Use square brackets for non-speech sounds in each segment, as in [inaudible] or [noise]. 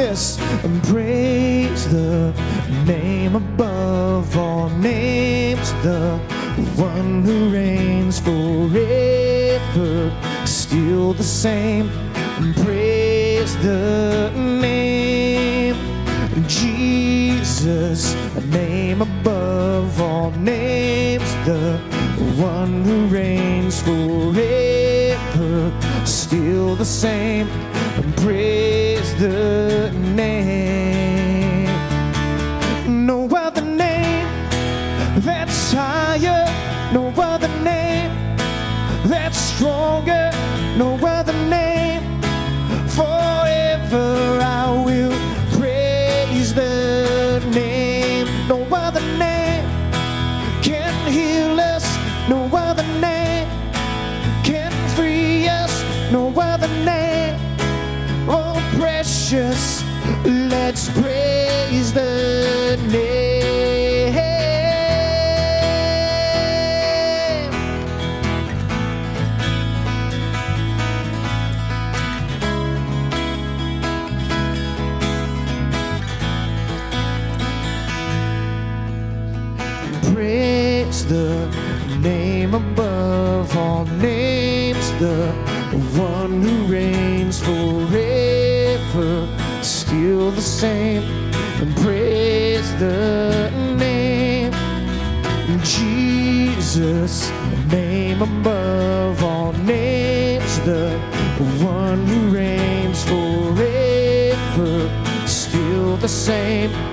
This. And praise the name above all names, the one who reigns forever, still the same. And praise the name Jesus, a name above all names, the one who reigns forever, still the same. And praise the name. No other name that's higher, no other name that's stronger, precious, let's praise same. And praise the name, Jesus, name above all names, the one who reigns forever, still the same.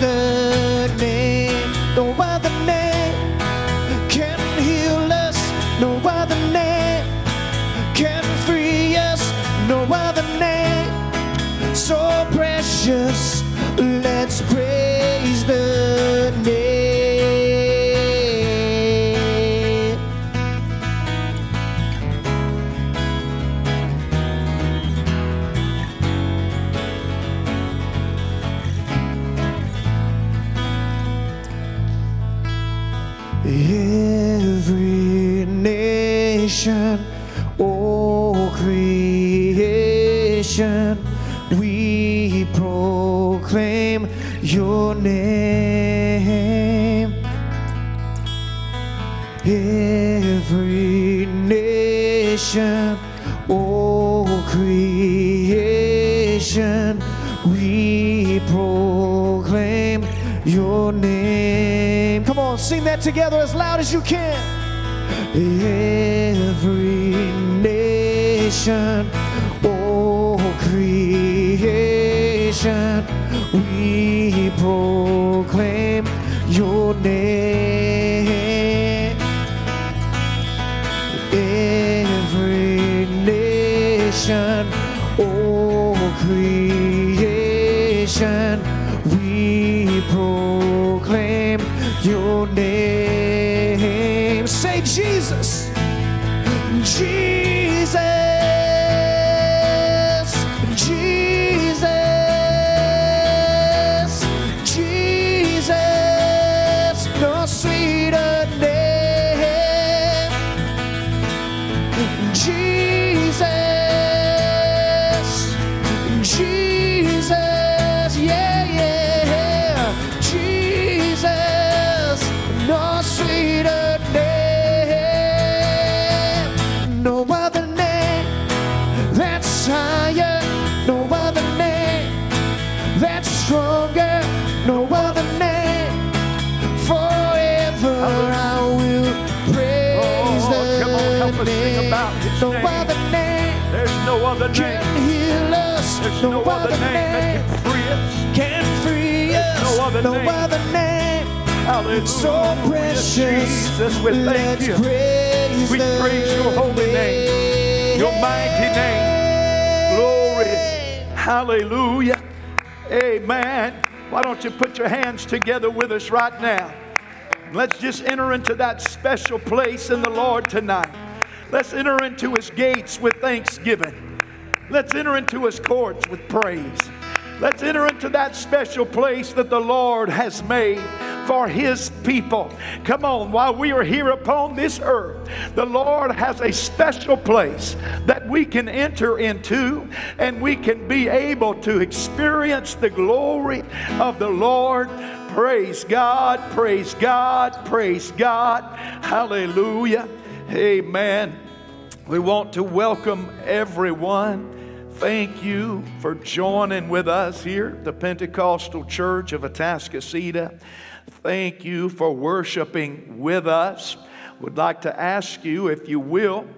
The name. No other name can heal us, no other name can free us, no other name so precious. All oh creation, we proclaim your name. Come on, sing that together as loud as you can. Every nation, all creation, we proclaim your name. There's no other name that can free us. can free There's us. no other name. other name. Hallelujah. So precious. Jesus, we thank Let's you. praise We praise your holy name, your mighty name. Glory. Hallelujah. Amen. Why don't you put your hands together with us right now? Let's just enter into that special place in the Lord tonight. Let's enter into his gates with thanksgiving. Let's enter into his courts with praise. Let's enter into that special place that the Lord has made for His people. Come on, while we are here upon this earth, the Lord has a special place that we can enter into and we can be able to experience the glory of the Lord. Praise God, praise God, praise God. Hallelujah. Amen. We want to welcome everyone thank you for joining with us here the Pentecostal Church of Atascocita. Thank you for worshiping with us. Would like to ask you, if you will,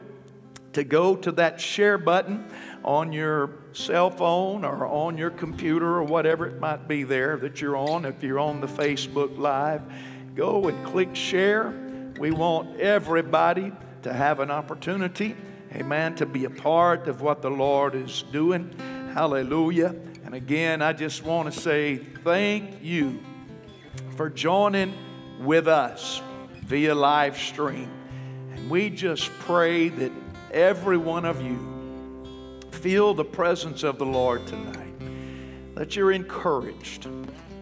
to go to that share button on your cell phone or on your computer or whatever it might be there that you're on. If you're on the Facebook Live, go and click share. We want everybody to have an opportunity amen, to be a part of what the Lord is doing. Hallelujah. And again, I just want to say thank you for joining with us via live stream. And we just pray that every one of you feel the presence of the Lord tonight, that you're encouraged,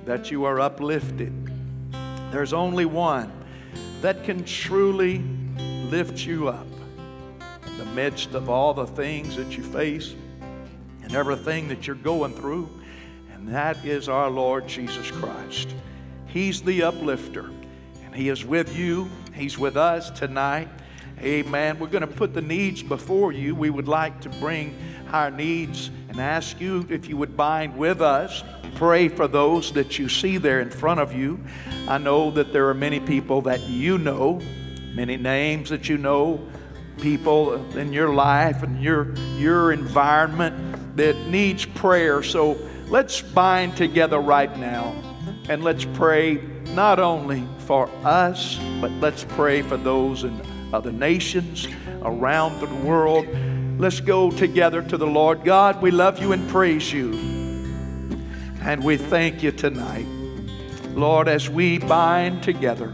that you are uplifted. There's only one that can truly lift you up midst of all the things that you face and everything that you're going through, and that is our Lord Jesus Christ. He's the uplifter, and He is with you, He's with us tonight. Amen. We're going to put the needs before you. We would like to bring our needs and ask you if you would bind with us. Pray for those that you see there in front of you. I know that there are many people that you know, many names that you know, people in your life and your, your environment that needs prayer. So let's bind together right now and let's pray not only for us, but let's pray for those in other nations around the world. Let's go together to the Lord. God, we love you and praise you. And we thank you tonight. Lord, as we bind together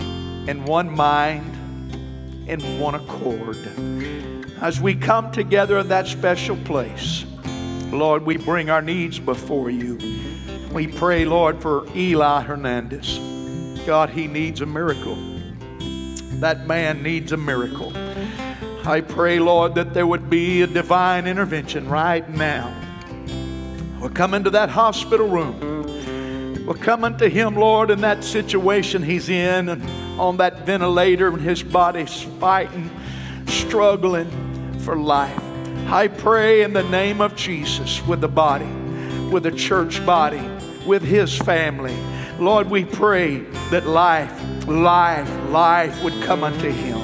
in one mind, in one accord. As we come together in that special place, Lord, we bring our needs before you. We pray, Lord, for Eli Hernandez. God, he needs a miracle. That man needs a miracle. I pray, Lord, that there would be a divine intervention right now. We'll come into that hospital room. We'll come unto him, Lord, in that situation he's in on that ventilator and his body's fighting, struggling for life. I pray in the name of Jesus with the body, with the church body, with his family. Lord, we pray that life, life, life would come unto him.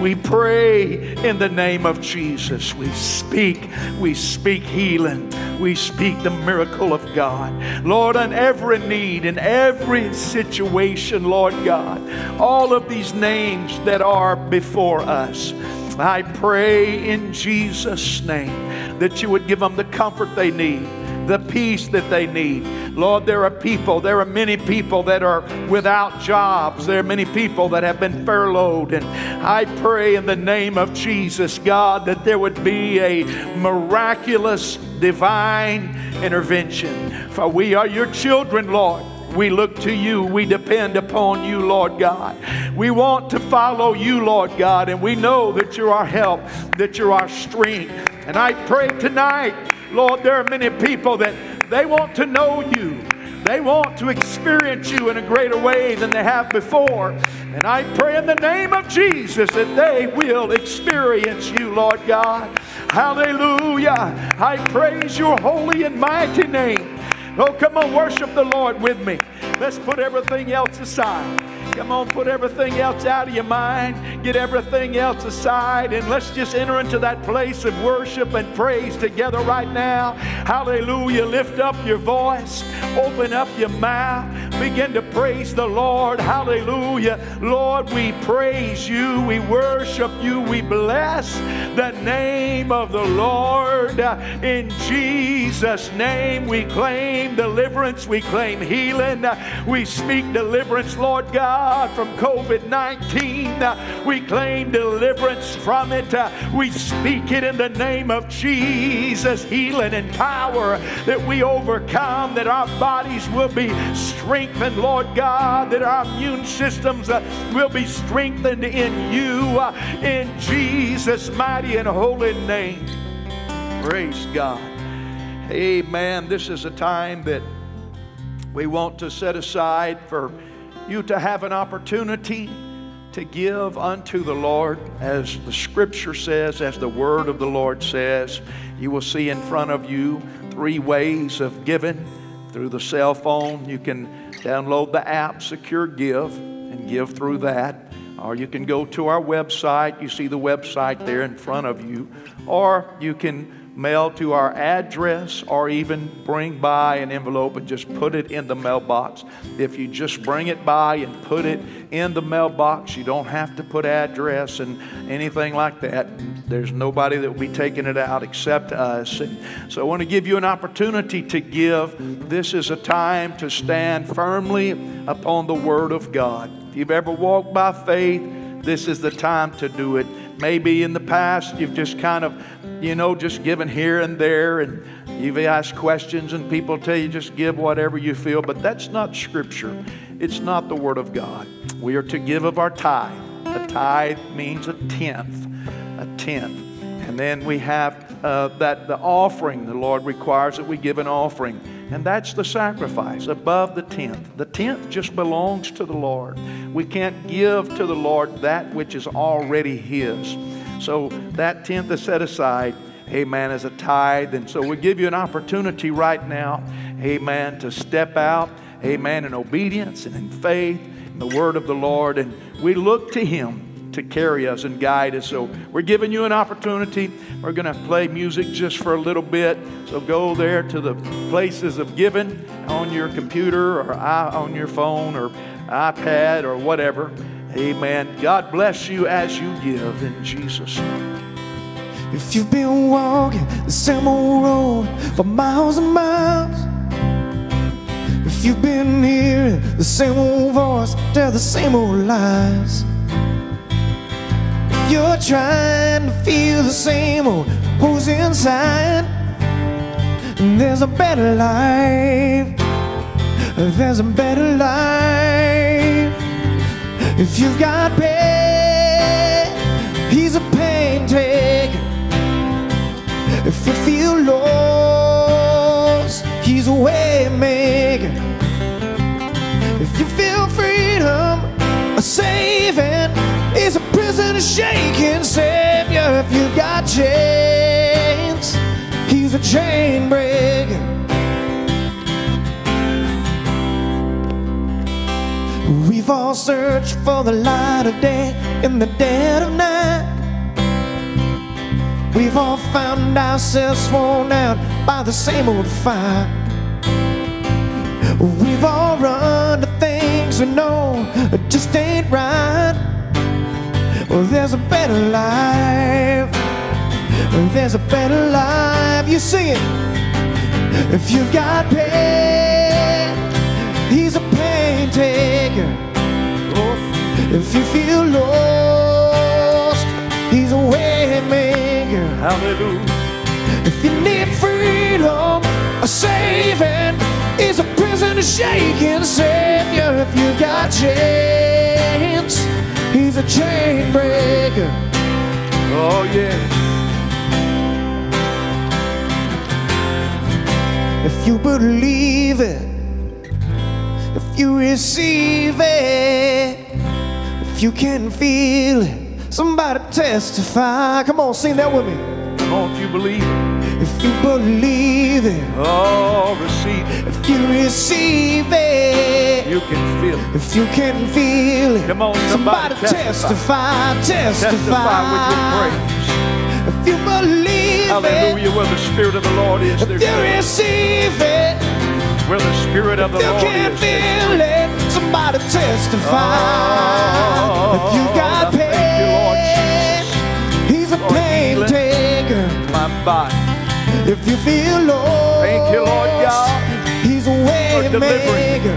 We pray in the name of Jesus. We speak, we speak healing. We speak the miracle of God. Lord, on every need, in every situation, Lord God, all of these names that are before us. I pray in Jesus' name that you would give them the comfort they need the peace that they need. Lord, there are people, there are many people that are without jobs. There are many people that have been furloughed. And I pray in the name of Jesus, God, that there would be a miraculous divine intervention. For we are your children, Lord. We look to you. We depend upon you, Lord God. We want to follow you, Lord God, and we know that you're our help, that you're our strength. And I pray tonight Lord, there are many people that they want to know you. They want to experience you in a greater way than they have before. And I pray in the name of Jesus that they will experience you, Lord God. Hallelujah. I praise your holy and mighty name. Oh, come on, worship the Lord with me. Let's put everything else aside. Come on, put everything else out of your mind. Get everything else aside. And let's just enter into that place of worship and praise together right now. Hallelujah. Lift up your voice. Open up your mouth. Begin to praise the Lord. Hallelujah. Lord, we praise you. We worship you. We bless the name of the Lord. In Jesus' name, we claim deliverance. We claim healing. We speak deliverance, Lord God. From COVID 19. Uh, we claim deliverance from it. We speak it in the name of Jesus, healing and power that we overcome, that our bodies will be strengthened, Lord God, that our immune systems uh, will be strengthened in you, uh, in Jesus' mighty and holy name. Praise God. Amen. This is a time that we want to set aside for you to have an opportunity to give unto the Lord as the scripture says, as the word of the Lord says. You will see in front of you three ways of giving through the cell phone. You can download the app Secure Give and give through that. Or you can go to our website. You see the website there in front of you. Or you can mail to our address or even bring by an envelope and just put it in the mailbox. If you just bring it by and put it in the mailbox, you don't have to put address and anything like that. There's nobody that will be taking it out except us. And so I want to give you an opportunity to give. This is a time to stand firmly upon the Word of God. If you've ever walked by faith, this is the time to do it. Maybe in the past you've just kind of you know, just given here and there, and you've asked questions, and people tell you just give whatever you feel, but that's not Scripture. It's not the Word of God. We are to give of our tithe. A tithe means a tenth, a tenth. And then we have uh, that the offering, the Lord requires that we give an offering. And that's the sacrifice above the tenth. The tenth just belongs to the Lord. We can't give to the Lord that which is already His. So that tenth is set aside, amen, as a tithe. And so we give you an opportunity right now, amen, to step out, amen, in obedience and in faith in the word of the Lord. And we look to Him to carry us and guide us. So we're giving you an opportunity. We're going to play music just for a little bit. So go there to the places of giving on your computer or on your phone or iPad or whatever. Amen. God bless you as you give in Jesus' name. If you've been walking the same old road for miles and miles, if you've been hearing the same old voice tell the same old lies, you're trying to feel the same old holes inside, there's a better life. There's a better life. If you've got pain, he's a pain taker. If you feel lost, he's a way maker. If you feel freedom, a saving, he's a prison shaking savior. If you've got chains, he's a chain breaker. We've all searched for the light of day in the dead of night. We've all found ourselves worn out by the same old fire. We've all run to things we know just ain't right. Well, there's a better life. There's a better life. You sing it. If you've got pain, he's a pain taker. Oh, if you feel lost, He's a way maker. Hallelujah. If you need freedom, a saving, He's a prison shaking Savior. If you've got chains, He's a chain breaker. Oh, yeah. If you believe it, if you receive it, if you can feel it, somebody testify. Come on, sing that with me. Come on, if you believe it. If you believe it, Oh, receive it. if you receive it, You can feel it. if you can feel it, Come on, somebody somebody testify, testify. Testify with your praise. If you believe Hallelujah. it, Where the Spirit of the Lord is, if there's you liberty. receive it, Where the Spirit of the if you Lord can is, feel it, somebody testify. Oh, if you got thank you, Lord pain, he's a for pain healing. taker. my body. If you feel lost, Thank you, Lord God, he's a way maker.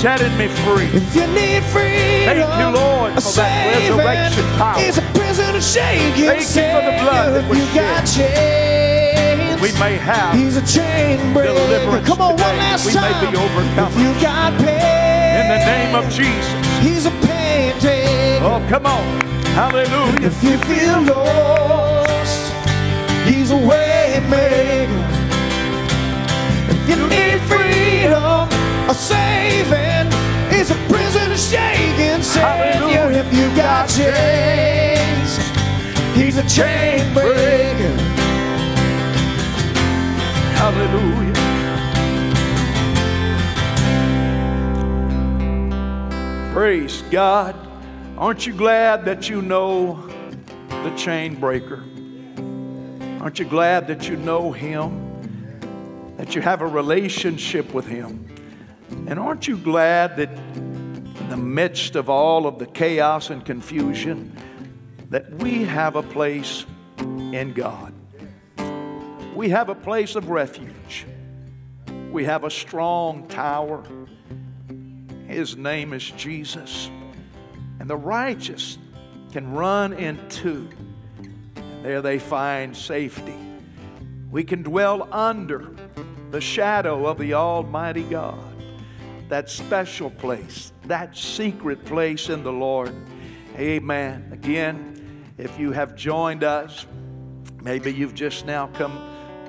setting me free. If you need freedom, Thank you, Lord, a for that resurrection power. Is a prison to shake and Thank you for the blood that was you got chains, We may have He's a chain breaker. deliverance Come on, today. one last We may be overcomers. If you got pain, in the name of Jesus. He's a pain taker. Oh, come on. Hallelujah. If you feel lost, He's a way maker. If you need freedom, a saving is a prison to shake and set you. Hallelujah. If you got chains, He's a chain breaker. Hallelujah. Praise God. Aren't you glad that you know the chain breaker? Aren't you glad that you know him? That you have a relationship with him? And aren't you glad that in the midst of all of the chaos and confusion, that we have a place in God? We have a place of refuge. We have a strong tower. His name is Jesus. And the righteous can run into, there they find safety. We can dwell under the shadow of the Almighty God, that special place, that secret place in the Lord. Amen. Again, if you have joined us, maybe you've just now come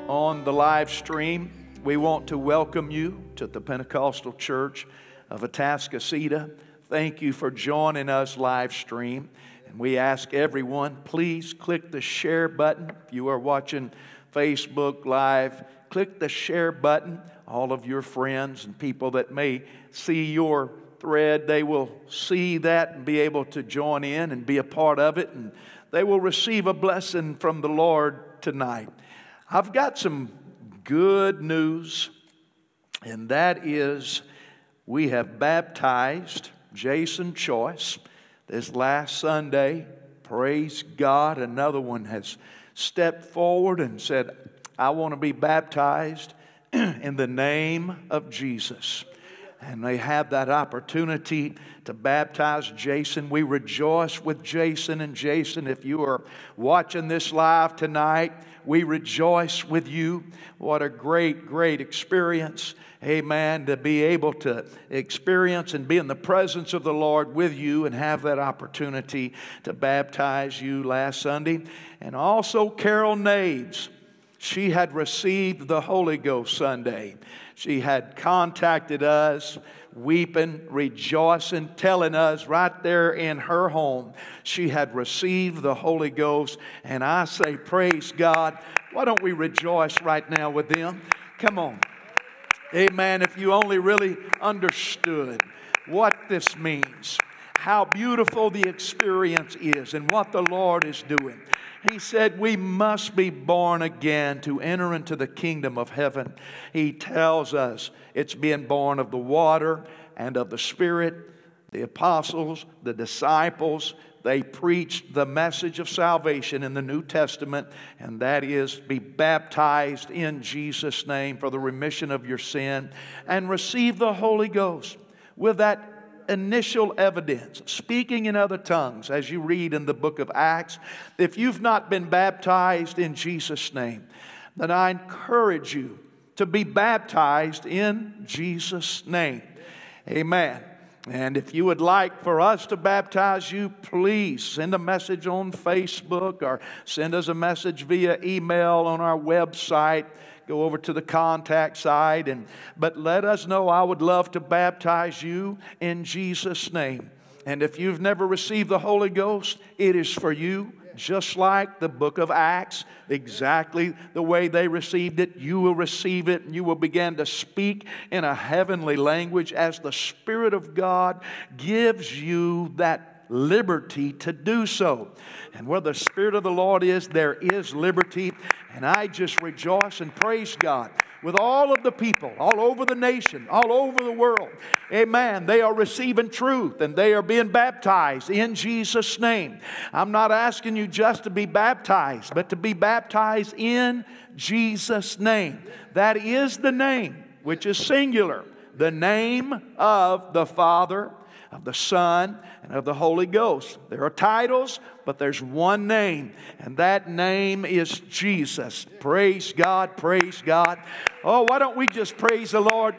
on the live stream, we want to welcome you to the Pentecostal Church of Atascocita. Thank you for joining us live stream. We ask everyone, please click the share button. If you are watching Facebook Live, click the share button. All of your friends and people that may see your thread, they will see that and be able to join in and be a part of it. And they will receive a blessing from the Lord tonight. I've got some good news, and that is we have baptized Jason Choice this last Sunday. Praise God. Another one has stepped forward and said, I want to be baptized [clears throat] in the name of Jesus. And they have that opportunity to baptize Jason. We rejoice with Jason and Jason. If you are watching this live tonight, we rejoice with you. What a great, great experience. Amen. To be able to experience and be in the presence of the Lord with you and have that opportunity to baptize you last Sunday. And also, Carol Naves. She had received the Holy Ghost Sunday. She had contacted us, weeping, rejoicing, telling us right there in her home she had received the Holy Ghost. And I say, Praise God. Why don't we rejoice right now with them? Come on. Amen. If you only really understood what this means, how beautiful the experience is, and what the Lord is doing. He said, We must be born again to enter into the kingdom of heaven. He tells us it's being born of the water and of the Spirit. The apostles, the disciples, they preached the message of salvation in the New Testament, and that is be baptized in Jesus' name for the remission of your sin and receive the Holy Ghost with that initial evidence, speaking in other tongues, as you read in the book of Acts. If you've not been baptized in Jesus' name, then I encourage you to be baptized in Jesus' name. Amen. And if you would like for us to baptize you, please send a message on Facebook or send us a message via email on our website. Go over to the contact side and but let us know I would love to baptize you in Jesus name. And if you've never received the Holy Ghost, it is for you just like the book of Acts, exactly the way they received it, you will receive it and you will begin to speak in a heavenly language as the Spirit of God gives you that liberty to do so. And where the Spirit of the Lord is, there is liberty. And I just rejoice and praise God with all of the people all over the nation, all over the world. Amen. They are receiving truth and they are being baptized in Jesus' name. I'm not asking you just to be baptized, but to be baptized in Jesus' name. That is the name, which is singular the name of the Father, of the Son, and of the Holy Ghost. There are titles, but there's one name, and that name is Jesus. Praise God, praise God. Oh, why don't we just praise the Lord?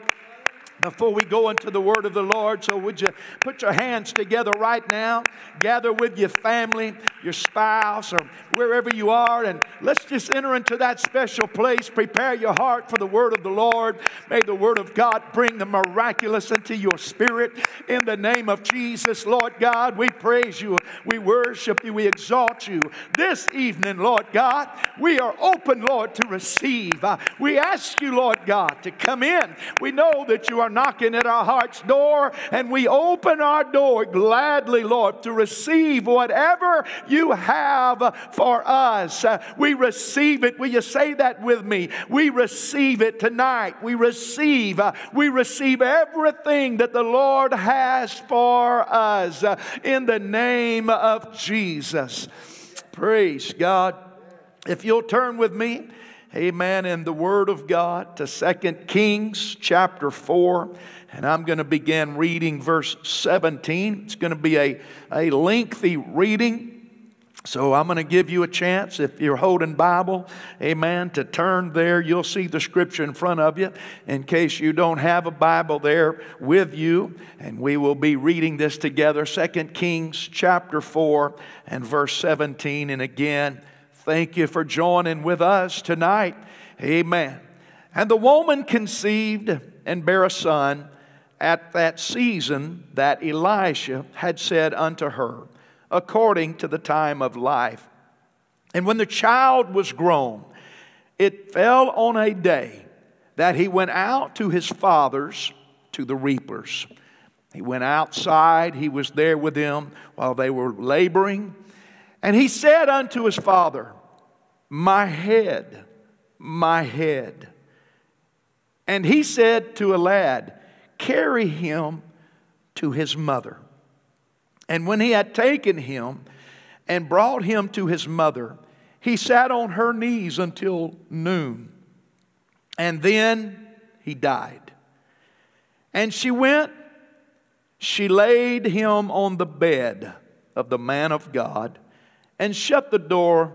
Before we go into the word of the Lord. So, would you put your hands together right now? Gather with your family, your spouse, or wherever you are, and let's just enter into that special place. Prepare your heart for the word of the Lord. May the word of God bring the miraculous into your spirit. In the name of Jesus, Lord God, we praise you, we worship you, we exalt you. This evening, Lord God, we are open, Lord, to receive. Uh, we ask you, Lord God, to come in. We know that you are are knocking at our heart's door, and we open our door gladly, Lord, to receive whatever you have for us. Uh, we receive it. Will you say that with me? We receive it tonight. We receive. Uh, we receive everything that the Lord has for us uh, in the name of Jesus. Praise God. If you'll turn with me amen, in the Word of God to Second Kings chapter 4. And I'm going to begin reading verse 17. It's going to be a, a lengthy reading. So I'm going to give you a chance if you're holding Bible, amen, to turn there. You'll see the scripture in front of you in case you don't have a Bible there with you. And we will be reading this together. Second Kings chapter 4 and verse 17. And again, Thank you for joining with us tonight. Amen. And the woman conceived and bare a son at that season that Elisha had said unto her, according to the time of life. And when the child was grown, it fell on a day that he went out to his fathers, to the reapers. He went outside, he was there with them while they were laboring. And he said unto his father, My head, my head. And he said to a lad, Carry him to his mother. And when he had taken him and brought him to his mother, he sat on her knees until noon. And then he died. And she went, she laid him on the bed of the man of God and shut the door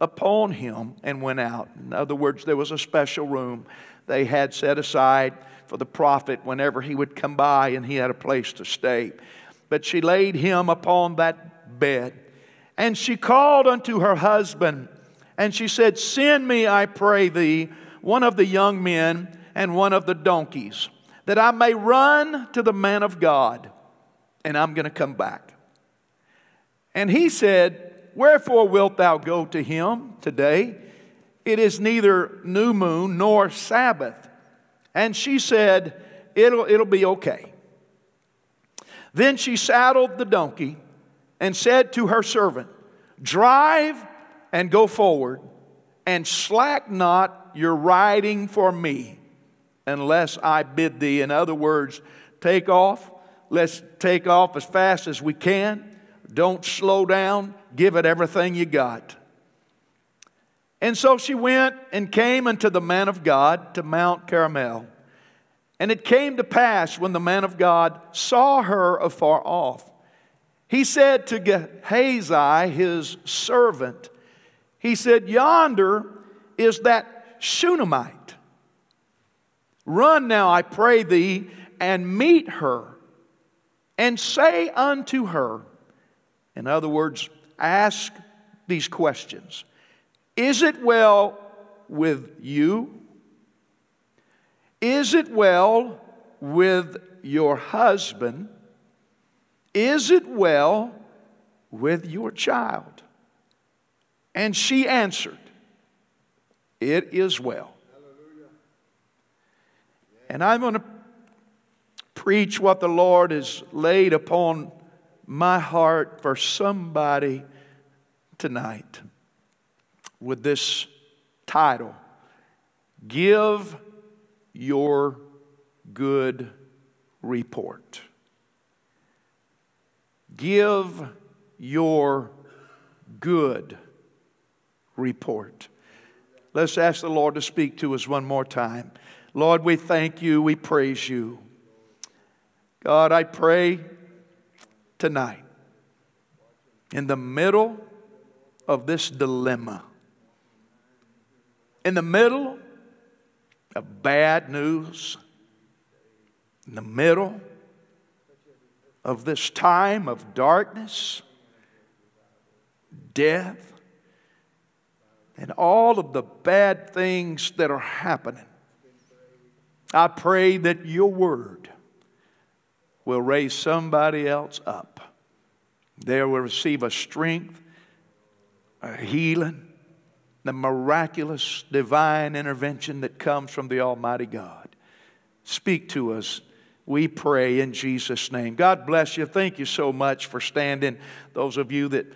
upon him and went out. In other words, there was a special room they had set aside for the prophet whenever he would come by and he had a place to stay. But she laid him upon that bed. And she called unto her husband and she said, Send me, I pray thee, one of the young men and one of the donkeys, that I may run to the man of God, and I'm going to come back. And he said, Wherefore wilt thou go to him today? It is neither new moon nor Sabbath. And she said, It'll, it'll be okay. Then she saddled the donkey and said to her servant, Drive and go forward, and slack not your riding for me, unless I bid thee. In other words, take off. Let's take off as fast as we can. Don't slow down. Give it everything you got. And so she went and came unto the man of God to Mount Carmel. And it came to pass when the man of God saw her afar off, he said to Gehazi, his servant, he said, Yonder is that Shunammite. Run now, I pray thee, and meet her, and say unto her, in other words, ask these questions Is it well with you? Is it well with your husband? Is it well with your child? And she answered, It is well. And I'm going to preach what the Lord has laid upon my heart for somebody tonight with this title Give Your Good Report. Give your good report. Let's ask the Lord to speak to us one more time. Lord, we thank you, we praise you. God, I pray tonight, in the middle of this dilemma, in the middle of bad news, in the middle of this time of darkness, death, and all of the bad things that are happening, I pray that your word will raise somebody else up. They will receive a strength, a healing, the miraculous divine intervention that comes from the Almighty God. Speak to us we pray in Jesus' name. God bless you. Thank you so much for standing. Those of you that,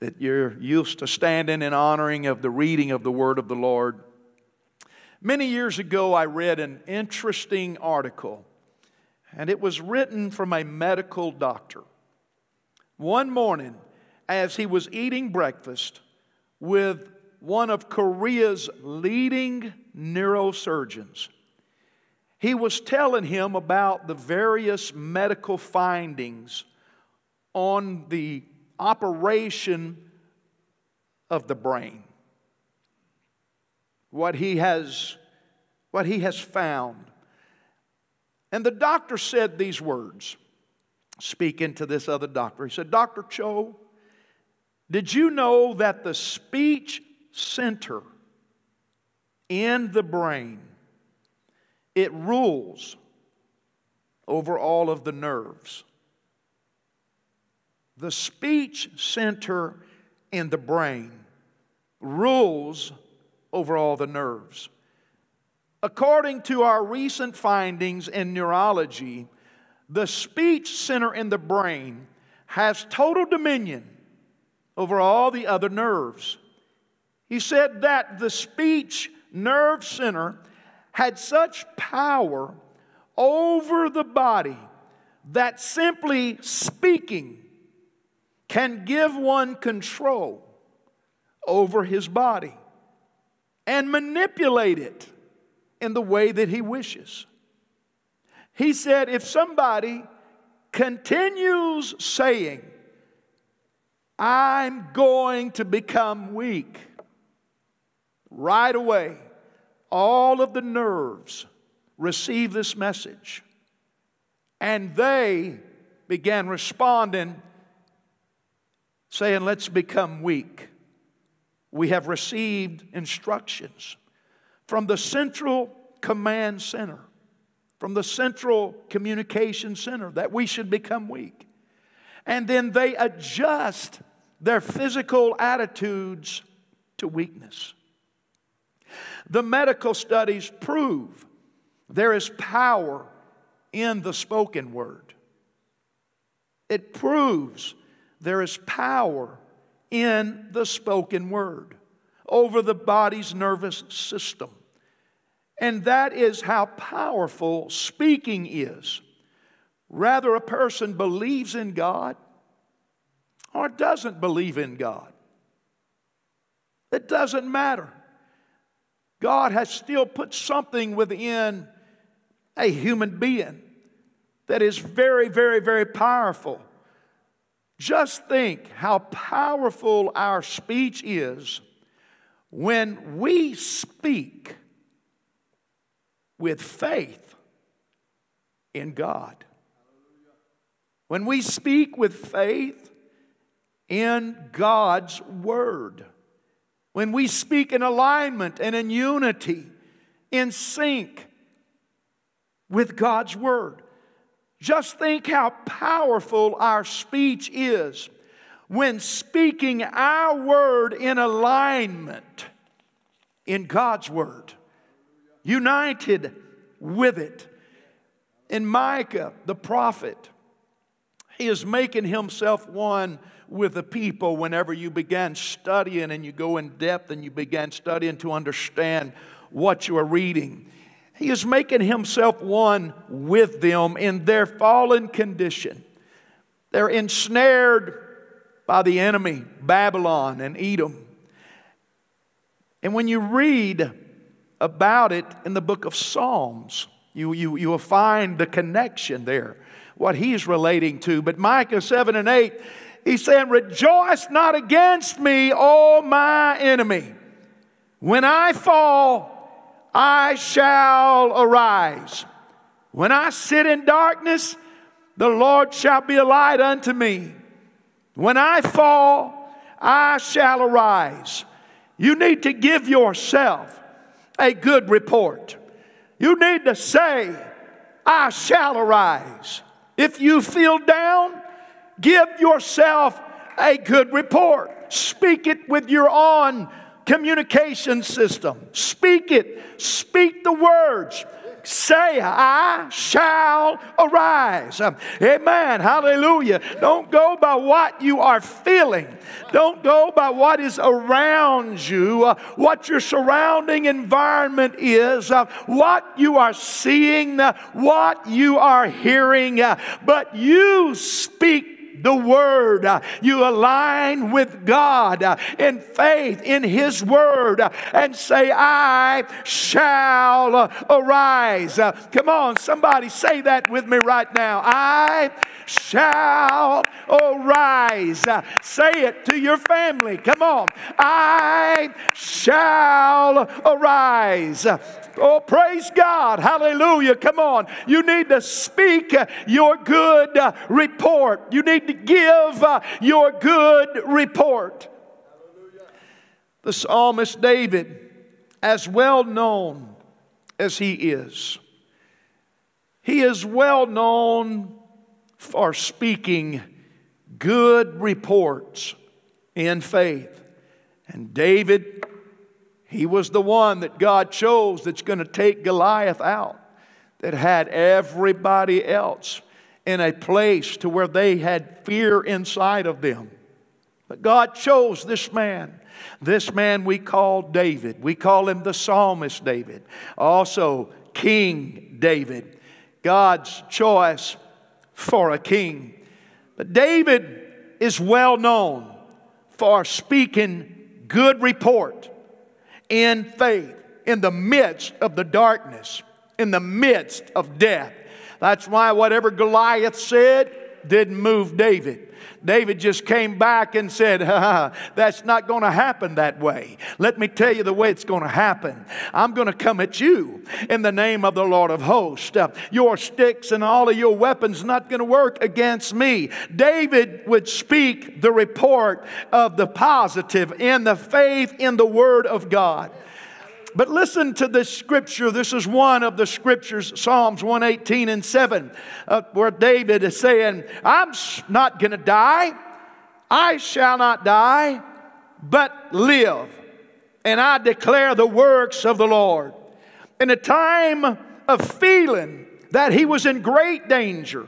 that you're used to standing in honoring of the reading of the Word of the Lord. Many years ago, I read an interesting article, and it was written from a medical doctor. One morning, as he was eating breakfast with one of Korea's leading neurosurgeons, he was telling him about the various medical findings on the operation of the brain. What he has, what he has found. And the doctor said these words, speaking to this other doctor. He said, Dr. Cho, did you know that the speech center in the brain it rules over all of the nerves. The speech center in the brain rules over all the nerves. According to our recent findings in neurology, the speech center in the brain has total dominion over all the other nerves. He said that the speech nerve center had such power over the body that simply speaking can give one control over his body and manipulate it in the way that he wishes. He said, if somebody continues saying, I'm going to become weak, right away, all of the nerves receive this message. And they began responding, saying, Let's become weak. We have received instructions from the central command center, from the central communication center, that we should become weak. And then they adjust their physical attitudes to weakness. The medical studies prove there is power in the spoken word. It proves there is power in the spoken word over the body's nervous system. And that is how powerful speaking is. Rather, a person believes in God or doesn't believe in God. It doesn't matter. God has still put something within a human being that is very, very, very powerful. Just think how powerful our speech is when we speak with faith in God. When we speak with faith in God's Word. When we speak in alignment and in unity, in sync with God's Word. Just think how powerful our speech is when speaking our word in alignment in God's Word, united with it. In Micah, the prophet, he is making himself one with the people whenever you began studying and you go in depth and you began studying to understand what you are reading. He is making himself one with them in their fallen condition. They're ensnared by the enemy, Babylon and Edom. And when you read about it in the book of Psalms, you, you, you will find the connection there what he's relating to. But Micah 7 and 8, he's saying, Rejoice not against me, O my enemy. When I fall, I shall arise. When I sit in darkness, the Lord shall be a light unto me. When I fall, I shall arise. You need to give yourself a good report. You need to say, I shall arise. If you feel down, give yourself a good report. Speak it with your own communication system. Speak it. Speak the words say, I shall arise. Amen. Hallelujah. Don't go by what you are feeling. Don't go by what is around you, uh, what your surrounding environment is, uh, what you are seeing, uh, what you are hearing, uh, but you speak the Word. Uh, you align with God uh, in faith in His Word uh, and say, I shall arise. Come on, somebody say that with me right now. I shall arise. Say it to your family. Come on. I shall arise. Oh, praise God. Hallelujah. Come on. You need to speak your good report. You need to give uh, your good report. The psalmist David, as well known as he is, he is well known for speaking good reports in faith. And David he was the one that God chose that's going to take Goliath out, that had everybody else in a place to where they had fear inside of them. But God chose this man. This man we call David. We call him the psalmist David. Also, King David. God's choice for a king. But David is well known for speaking good report in faith in the midst of the darkness, in the midst of death. That's why whatever Goliath said didn't move David. David just came back and said, [laughs] That's not going to happen that way. Let me tell you the way it's going to happen. I'm going to come at you in the name of the Lord of hosts. Uh, your sticks and all of your weapons not going to work against me. David would speak the report of the positive in the faith in the Word of God. But listen to this scripture. This is one of the scriptures, Psalms 118 and 7, uh, where David is saying, I'm not going to die. I shall not die, but live. And I declare the works of the Lord. In a time of feeling that he was in great danger,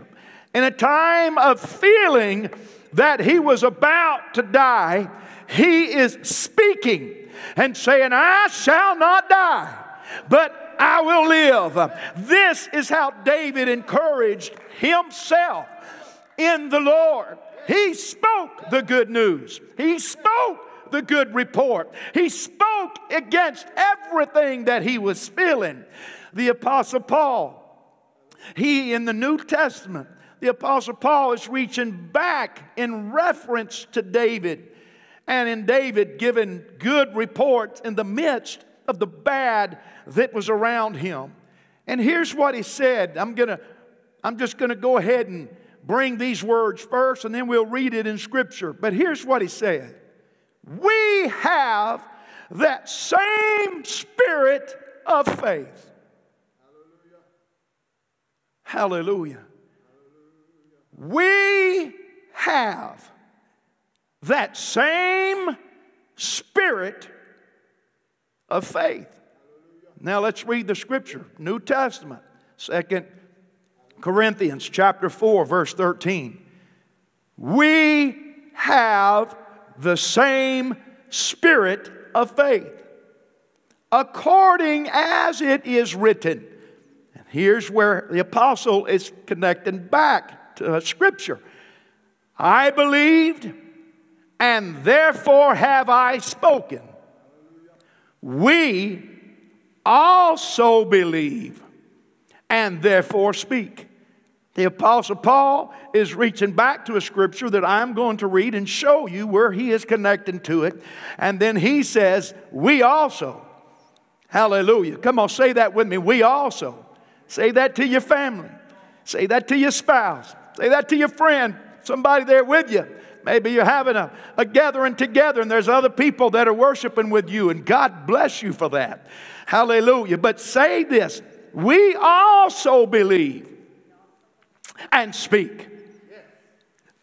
in a time of feeling that he was about to die, he is speaking and saying, I shall not die, but I will live. This is how David encouraged himself in the Lord. He spoke the good news. He spoke the good report. He spoke against everything that he was feeling. The Apostle Paul, he in the New Testament, the Apostle Paul is reaching back in reference to David and in David giving good reports in the midst of the bad that was around him. And here's what he said. I'm going to I'm just going to go ahead and bring these words first and then we'll read it in scripture. But here's what he said. We have that same spirit of faith. Hallelujah. Hallelujah. We have that same spirit of faith. Now let's read the scripture, New Testament, Second Corinthians chapter 4 verse 13. We have the same spirit of faith according as it is written. And here's where the apostle is connecting back to scripture. I believed and therefore have I spoken. We also believe and therefore speak. The Apostle Paul is reaching back to a scripture that I'm going to read and show you where he is connecting to it. And then he says, We also. Hallelujah. Come on, say that with me. We also. Say that to your family. Say that to your spouse. Say that to your friend, somebody there with you. Maybe you're having a, a gathering together and there's other people that are worshiping with you, and God bless you for that. Hallelujah. But say this we also believe and speak.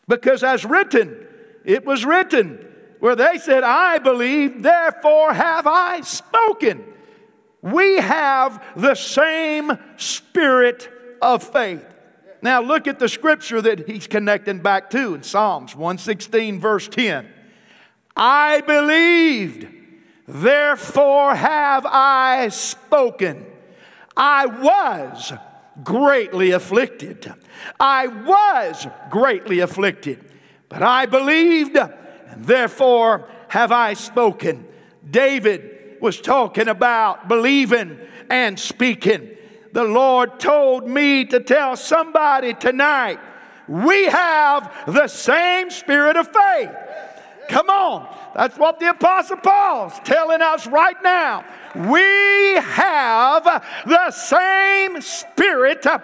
Because as written, it was written where they said, I believe, therefore have I spoken. We have the same spirit of faith. Now look at the scripture that he's connecting back to in Psalms 116, verse 10. I believed, therefore have I spoken. I was greatly afflicted. I was greatly afflicted, but I believed, and therefore have I spoken. David was talking about believing and speaking. The Lord told me to tell somebody tonight we have the same spirit of faith. Come on. That's what the Apostle Paul's telling us right now. We have the same spirit of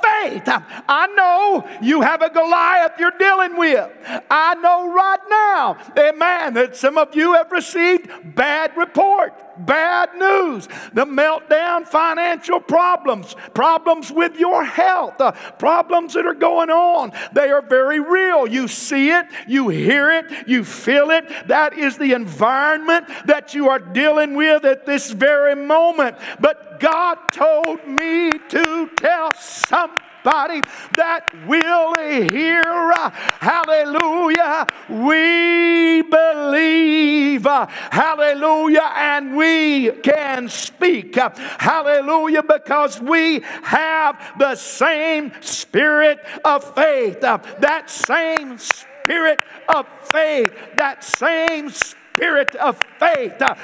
faith. I know you have a Goliath you're dealing with. I know right now, amen, that some of you have received bad report bad news, the meltdown, financial problems, problems with your health, uh, problems that are going on. They are very real. You see it, you hear it, you feel it. That is the environment that you are dealing with at this very moment. But God told me to tell somebody somebody that will hear. Hallelujah. We believe. Hallelujah. And we can speak. Hallelujah. Because we have the same spirit of faith. That same spirit of faith. That same spirit of faith uh,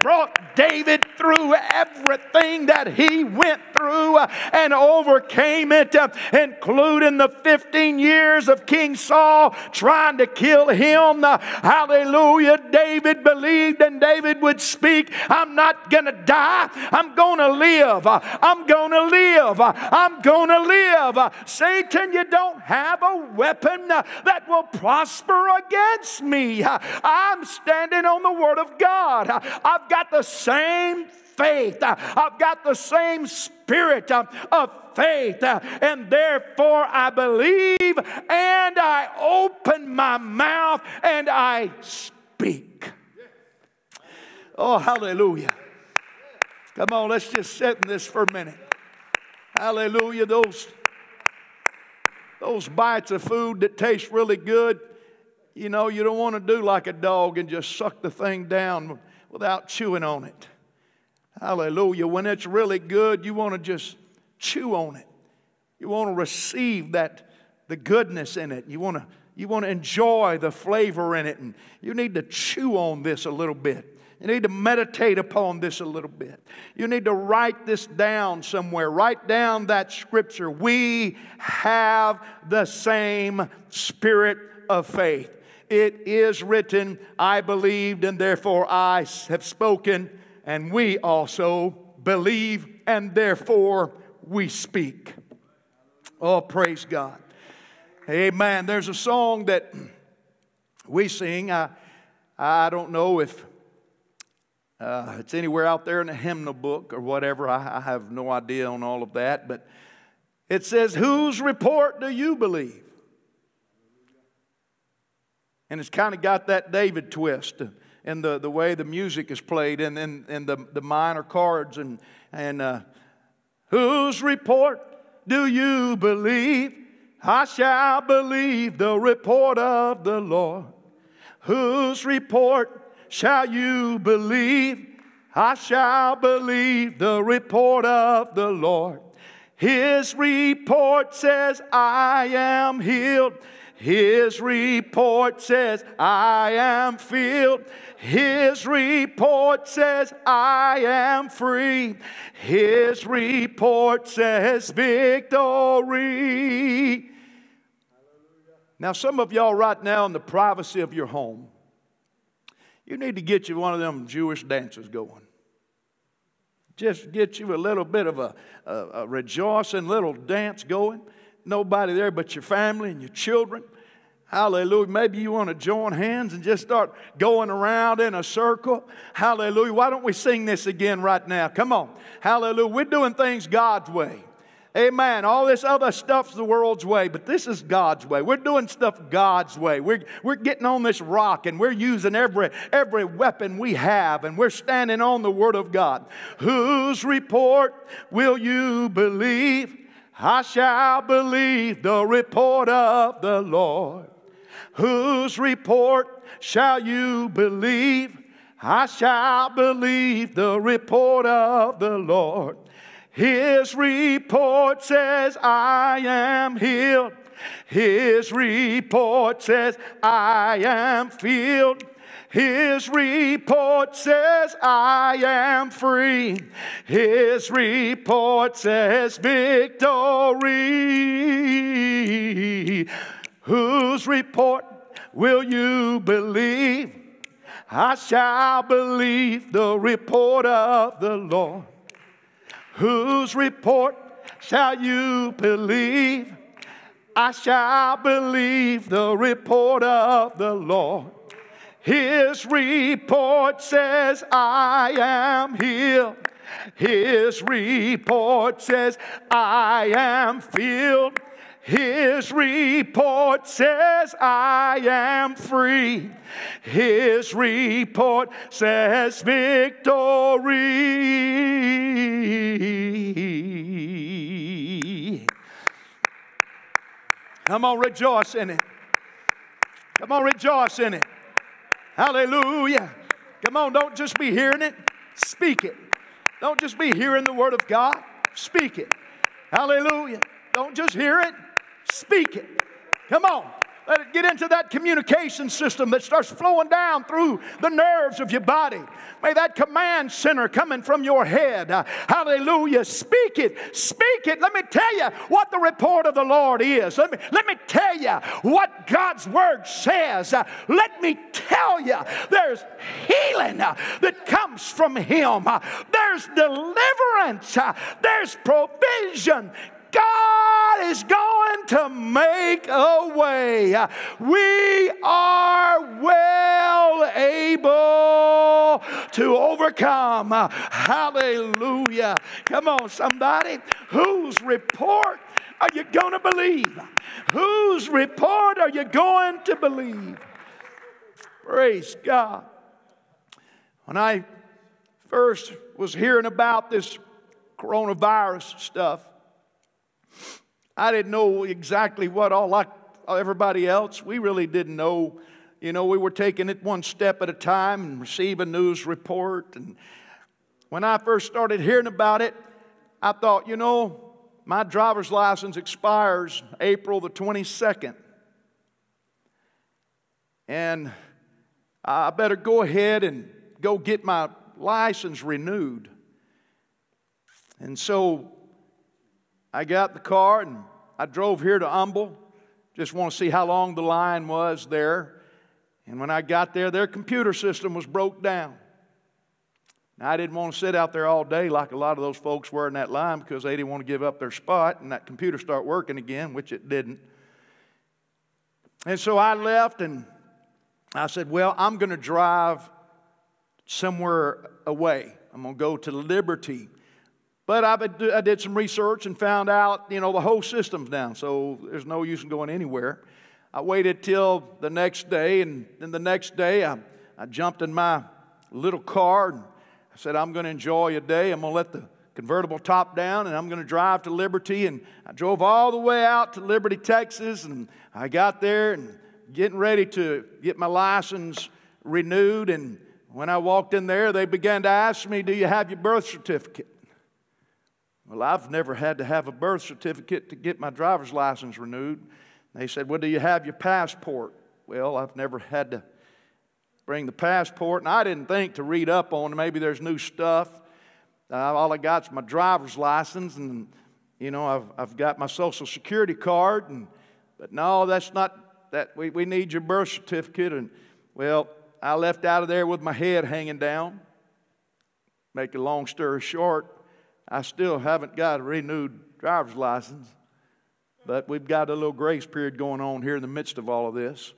brought David through everything that he went through and overcame it, including the 15 years of King Saul trying to kill him. Hallelujah. David believed and David would speak, I'm not going to die. I'm going to live. I'm going to live. I'm going to live. Satan, you don't have a weapon that will prosper against me. I'm standing on the Word of God. I've got the same faith. Uh, I've got the same spirit um, of faith. Uh, and therefore I believe and I open my mouth and I speak. Oh, hallelujah. Come on, let's just sit in this for a minute. Hallelujah. Those, those bites of food that taste really good you know, you don't want to do like a dog and just suck the thing down without chewing on it. Hallelujah. When it's really good, you want to just chew on it. You want to receive that the goodness in it. You want to you want to enjoy the flavor in it and you need to chew on this a little bit. You need to meditate upon this a little bit. You need to write this down somewhere. Write down that scripture. We have the same spirit of faith it is written, I believed and therefore I have spoken, and we also believe and therefore we speak. Oh, praise God. Amen. There's a song that we sing. I, I don't know if uh, it's anywhere out there in the hymnal book or whatever. I, I have no idea on all of that. But it says, Whose report do you believe? And it's kind of got that David twist in the, the way the music is played and, and, and the, the minor chords. And, and uh, whose report do you believe? I shall believe the report of the Lord. Whose report shall you believe? I shall believe the report of the Lord. His report says, I am healed. His report says, I am filled. His report says, I am free. His report says, victory. Now, some of y'all right now in the privacy of your home, you need to get you one of them Jewish dances going. Just get you a little bit of a, a, a rejoicing little dance going. Nobody there but your family and your children. Hallelujah. Maybe you want to join hands and just start going around in a circle. Hallelujah. Why don't we sing this again right now? Come on. Hallelujah. We're doing things God's way. Amen. All this other stuff's the world's way, but this is God's way. We're doing stuff God's way. We're, we're getting on this rock and we're using every, every weapon we have and we're standing on the Word of God. Whose report will you believe? I shall believe the report of the Lord. Whose report shall you believe? I shall believe the report of the Lord. His report says, I am healed. His report says, I am filled. His report says, I am free. His report says, victory. Whose report will you believe? I shall believe the report of the Lord. Whose report shall you believe? I shall believe the report of the Lord. His report says, I am healed. His report says, I am filled. His report says, I am free. His report says, victory. Come on, rejoice in it. Come on, rejoice in it. Hallelujah. Come on, don't just be hearing it, speak it. Don't just be hearing the Word of God, speak it. Hallelujah. Don't just hear it, Speak it. Come on. Let it get into that communication system that starts flowing down through the nerves of your body. May that command center coming from your head. Uh, hallelujah. Speak it. Speak it. Let me tell you what the report of the Lord is. Let me, let me tell you what God's word says. Uh, let me tell you there's healing uh, that comes from Him, uh, there's deliverance, uh, there's provision. God is going to make a way. We are well able to overcome. Hallelujah. Come on, somebody. Whose report are you going to believe? Whose report are you going to believe? Praise God. When I first was hearing about this coronavirus stuff, I didn't know exactly what all, like everybody else. We really didn't know. You know, we were taking it one step at a time and receive a news report. And when I first started hearing about it, I thought, you know, my driver's license expires April the 22nd. And I better go ahead and go get my license renewed. And so I got the car and I drove here to Humble. Just want to see how long the line was there. And when I got there, their computer system was broke down. Now, I didn't want to sit out there all day like a lot of those folks were in that line because they didn't want to give up their spot and that computer start working again, which it didn't. And so I left and I said, Well, I'm going to drive somewhere away. I'm going to go to Liberty but I did some research and found out, you know, the whole system's down, so there's no use in going anywhere. I waited till the next day, and then the next day I, I jumped in my little car and I said, I'm going to enjoy a day. I'm going to let the convertible top down and I'm going to drive to Liberty. And I drove all the way out to Liberty, Texas, and I got there and getting ready to get my license renewed. And when I walked in there, they began to ask me, Do you have your birth certificate? Well, I've never had to have a birth certificate to get my driver's license renewed. They said, Well, do you have your passport? Well, I've never had to bring the passport, and I didn't think to read up on it. Maybe there's new stuff. Uh, all I got's my driver's license, and you know, I've, I've got my social security card, and but no, that's not that. We, we need your birth certificate, and well, I left out of there with my head hanging down. Make a long story short, I still haven't got a renewed driver's license, but we've got a little grace period going on here in the midst of all of this.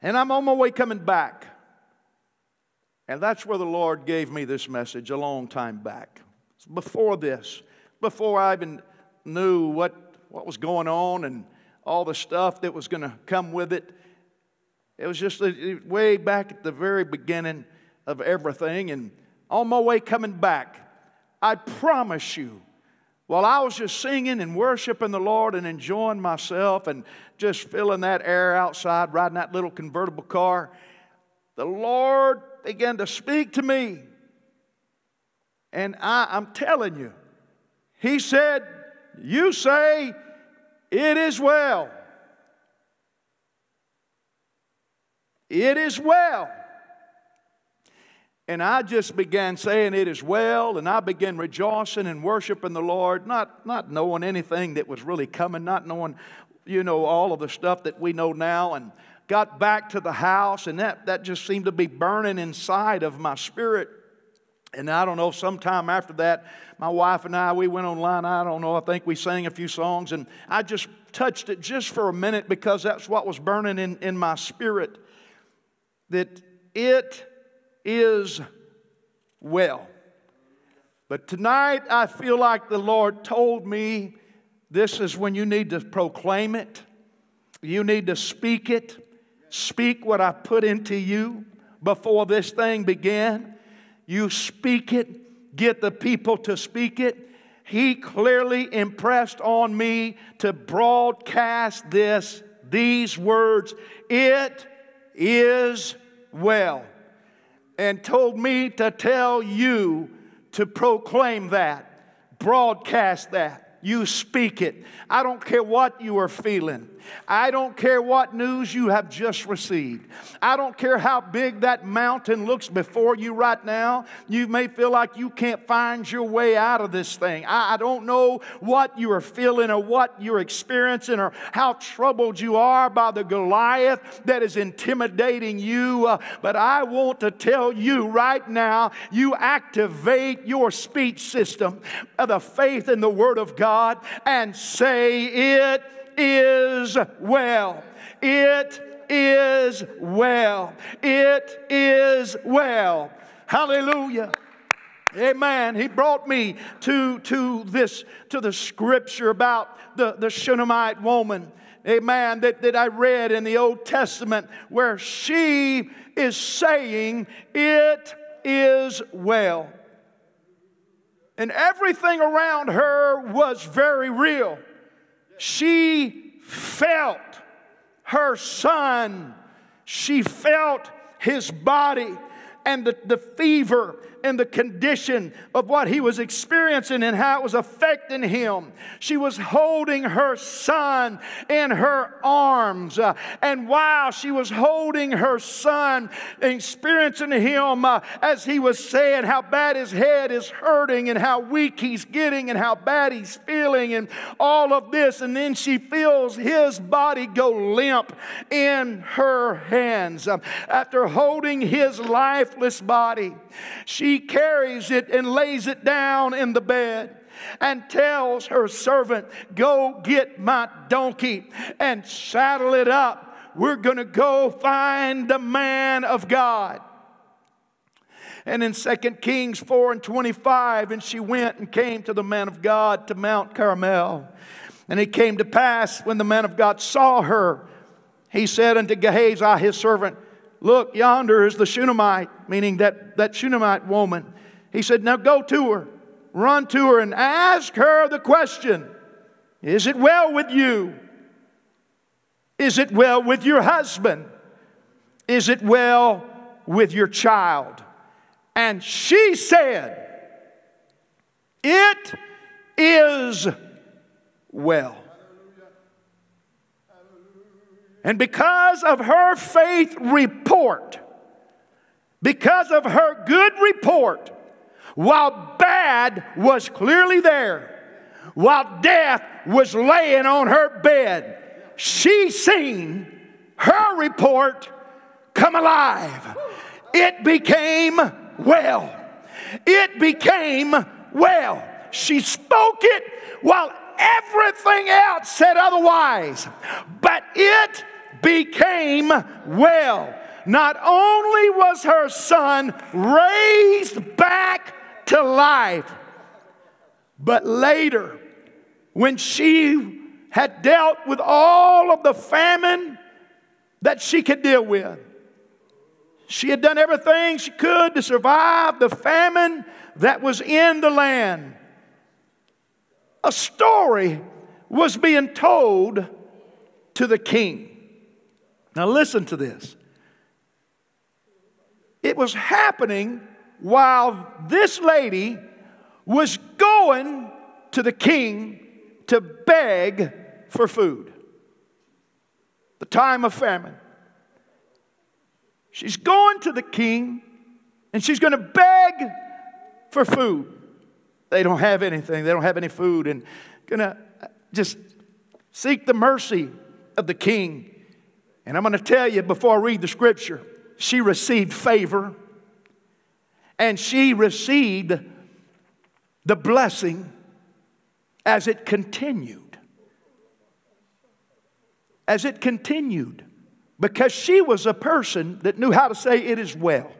And I'm on my way coming back. And that's where the Lord gave me this message a long time back. Before this, before I even knew what, what was going on and all the stuff that was going to come with it, it was just way back at the very beginning of everything. And on my way coming back, I promise you, while I was just singing and worshiping the Lord and enjoying myself and just feeling that air outside, riding that little convertible car, the Lord began to speak to me. And I, I'm telling you, He said, You say, it is well. It is well. And I just began saying, It is well. And I began rejoicing and worshiping the Lord, not, not knowing anything that was really coming, not knowing, you know, all of the stuff that we know now. And got back to the house, and that, that just seemed to be burning inside of my spirit. And I don't know, sometime after that, my wife and I, we went online. I don't know, I think we sang a few songs, and I just touched it just for a minute because that's what was burning in, in my spirit. That it is well. But tonight, I feel like the Lord told me this is when you need to proclaim it, you need to speak it. Speak what I put into you before this thing began. You speak it, get the people to speak it. He clearly impressed on me to broadcast this, these words, it is well and told me to tell you to proclaim that, broadcast that. You speak it. I don't care what you are feeling. I don't care what news you have just received. I don't care how big that mountain looks before you right now. You may feel like you can't find your way out of this thing. I, I don't know what you are feeling or what you're experiencing or how troubled you are by the Goliath that is intimidating you. Uh, but I want to tell you right now you activate your speech system of the faith in the Word of God and say it is well. It is well. It is well. Hallelujah. Amen. He brought me to, to this, to the scripture about the, the Shunammite woman. Amen. That, that I read in the Old Testament where she is saying, It is well. And everything around her was very real she felt her son, she felt his body. And the, the fever and the condition of what he was experiencing and how it was affecting him. She was holding her son in her arms. Uh, and while she was holding her son, experiencing him uh, as he was saying how bad his head is hurting and how weak he's getting and how bad he's feeling and all of this. And then she feels his body go limp in her hands. Uh, after holding his lifeless body, she she carries it and lays it down in the bed and tells her servant, Go get my donkey and saddle it up. We're going to go find the man of God. And in 2 Kings 4 and 25, and she went and came to the man of God to Mount Carmel. And it came to pass when the man of God saw her, he said unto Gehazi, his servant, Look, yonder is the Shunammite, meaning that, that Shunammite woman. He said, Now go to her, run to her, and ask her the question Is it well with you? Is it well with your husband? Is it well with your child? And she said, It is well. And because of her faith report, because of her good report, while bad was clearly there, while death was laying on her bed, she seen her report come alive. It became well. It became well. She spoke it while everything else said otherwise. But it became well. Not only was her son raised back to life, but later, when she had dealt with all of the famine that she could deal with, she had done everything she could to survive the famine that was in the land. A story was being told to the king. Now, listen to this. It was happening while this lady was going to the king to beg for food. The time of famine. She's going to the king and she's going to beg for food. They don't have anything, they don't have any food, and going to just seek the mercy of the king. And I'm going to tell you before I read the scripture, she received favor and she received the blessing as it continued. As it continued because she was a person that knew how to say it is well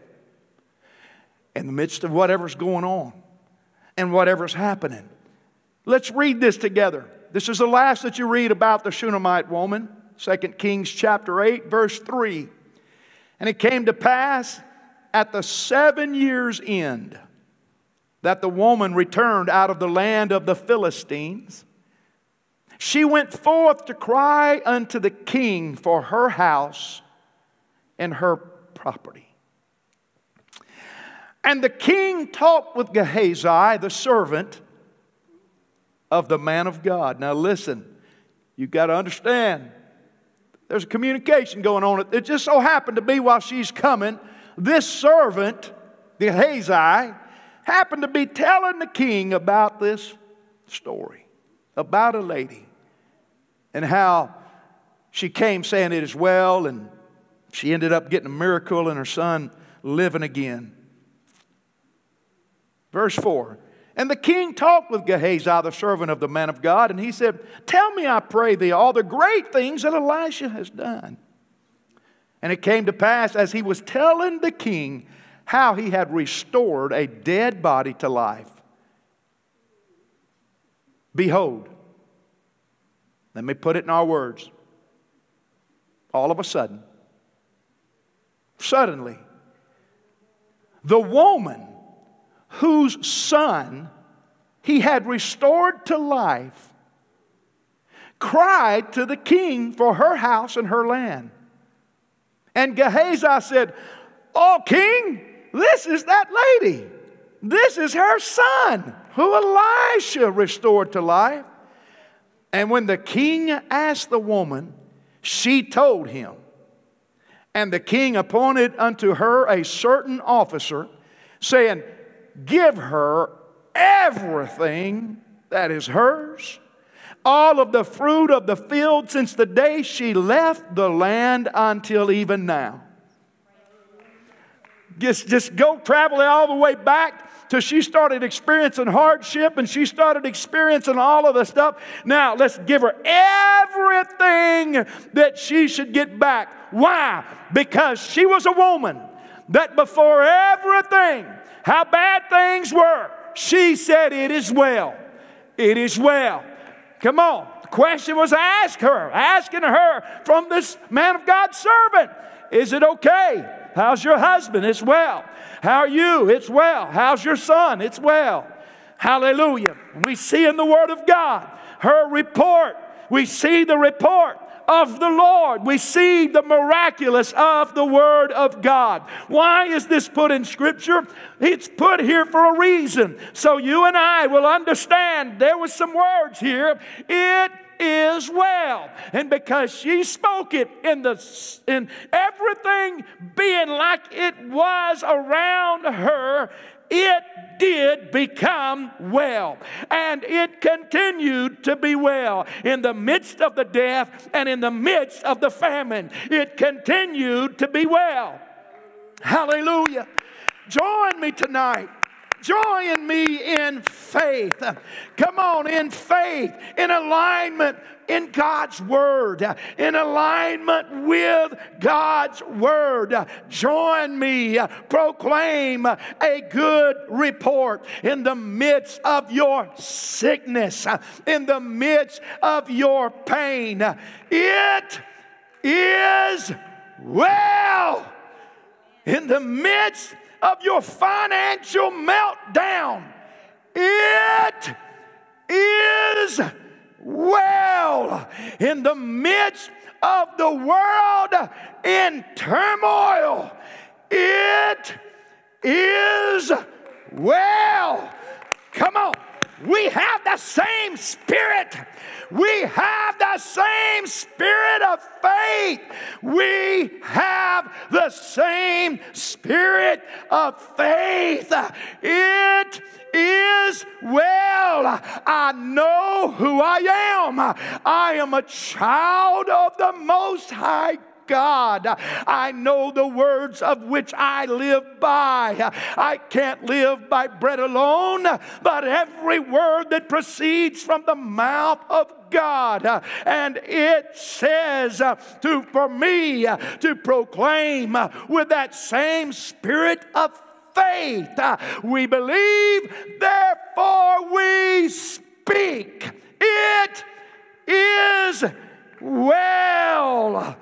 in the midst of whatever's going on and whatever's happening. Let's read this together. This is the last that you read about the Shunammite woman, 2 Kings chapter 8, verse 3. And it came to pass at the seven years' end that the woman returned out of the land of the Philistines she went forth to cry unto the king for her house and her property. And the king talked with Gehazi, the servant of the man of God. Now, listen, you've got to understand there's a communication going on. It just so happened to be while she's coming, this servant, Gehazi, happened to be telling the king about this story about a lady and how she came saying it is well, and she ended up getting a miracle and her son living again. Verse 4 And the king talked with Gehazi, the servant of the man of God, and he said, Tell me, I pray thee, all the great things that Elisha has done. And it came to pass as he was telling the king how he had restored a dead body to life. Behold, let me put it in our words. All of a sudden, suddenly, the woman whose son he had restored to life cried to the king for her house and her land. And Gehazi said, Oh, king, this is that lady. This is her son who Elisha restored to life. And when the king asked the woman, she told him. And the king appointed unto her a certain officer, saying, Give her everything that is hers, all of the fruit of the field since the day she left the land until even now. Just, just go travel all the way back till she started experiencing hardship and she started experiencing all of the stuff. Now, let's give her everything that she should get back. Why? Because she was a woman that before everything, how bad things were, she said, It is well. It is well. Come on. The question was asked her, asking her from this man of God servant, Is it okay? How's your husband? It's well. How are you? It's well. How's your son? It's well. Hallelujah. We see in the Word of God her report. We see the report of the Lord. We see the miraculous of the Word of God. Why is this put in Scripture? It's put here for a reason. So you and I will understand there was some words here. It is well. And because she spoke it in the in everything being like it was around her, it did become well. And it continued to be well. In the midst of the death and in the midst of the famine, it continued to be well. Hallelujah. Join me tonight Join me in faith. Come on, in faith, in alignment in God's Word, in alignment with God's Word. Join me, proclaim a good report in the midst of your sickness, in the midst of your pain. It is well in the midst of your financial meltdown. It is well in the midst of the world in turmoil. It is well. Come on. We have the same spirit. We have the same spirit of faith. We have the same spirit of faith. It is well. I know who I am. I am a child of the Most High God. I know the words of which I live by. I can't live by bread alone, but every word that proceeds from the mouth of God. And it says to for me to proclaim with that same spirit of faith. We believe, therefore we speak. It is well.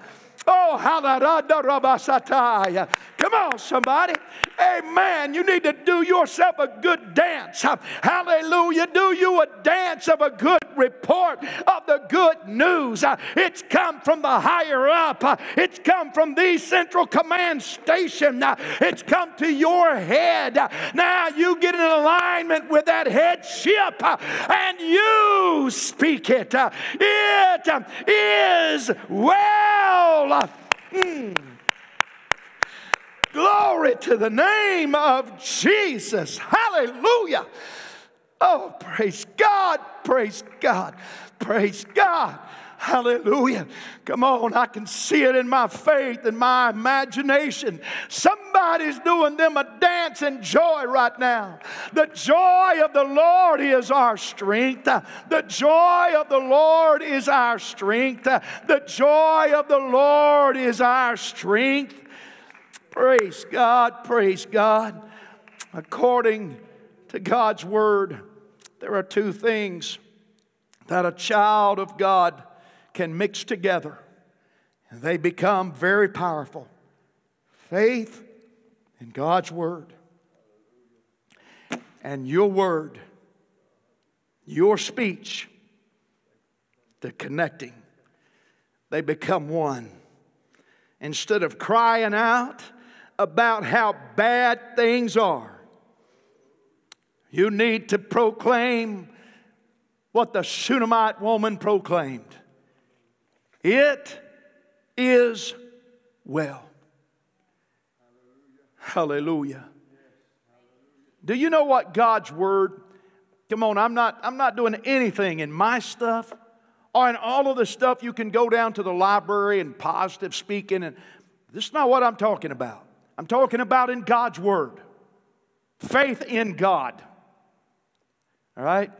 Oh, hallelujah. Come on, somebody. Amen. You need to do yourself a good dance. Hallelujah. Do you a dance of a good report of the good news. It's come from the higher up, it's come from the central command station, it's come to your head. Now you get in alignment with that headship and you speak it. It is well. Mm. Glory to the name of Jesus. Hallelujah. Oh, praise God, praise God, praise God. Hallelujah. Come on, I can see it in my faith and my imagination. Somebody's doing them a dance in joy right now. The joy of the Lord is our strength. The joy of the Lord is our strength. The joy of the Lord is our strength. Praise God, praise God. According to God's word, there are two things that a child of God can mix together, and they become very powerful faith in God's word, and your word, your speech, the connecting. They become one. Instead of crying out, about how bad things are. You need to proclaim what the Shunammite woman proclaimed it is well. Hallelujah. Do you know what God's word? Come on, I'm not, I'm not doing anything in my stuff or in all of the stuff you can go down to the library and positive speaking. And this is not what I'm talking about. I'm talking about in God's Word. Faith in God. All right?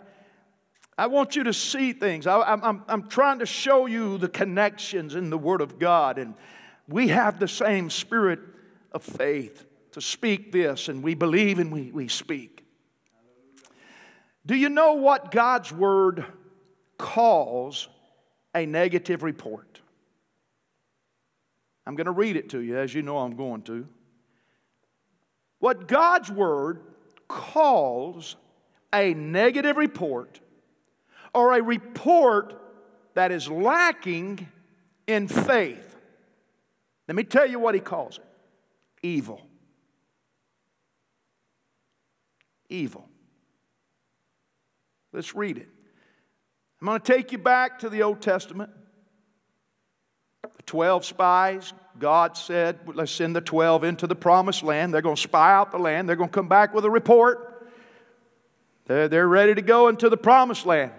I want you to see things. I, am I'm trying to show you the connections in the Word of God. And we have the same spirit of faith to speak this, and we believe and we, we speak. Do you know what God's Word calls a negative report? I'm going to read it to you, as you know I'm going to. What God's Word calls a negative report or a report that is lacking in faith. Let me tell you what he calls it evil. Evil. Let's read it. I'm going to take you back to the Old Testament. The 12 spies, God said, let's send the 12 into the promised land. They're going to spy out the land. They're going to come back with a report. They're, ready to go into the promised land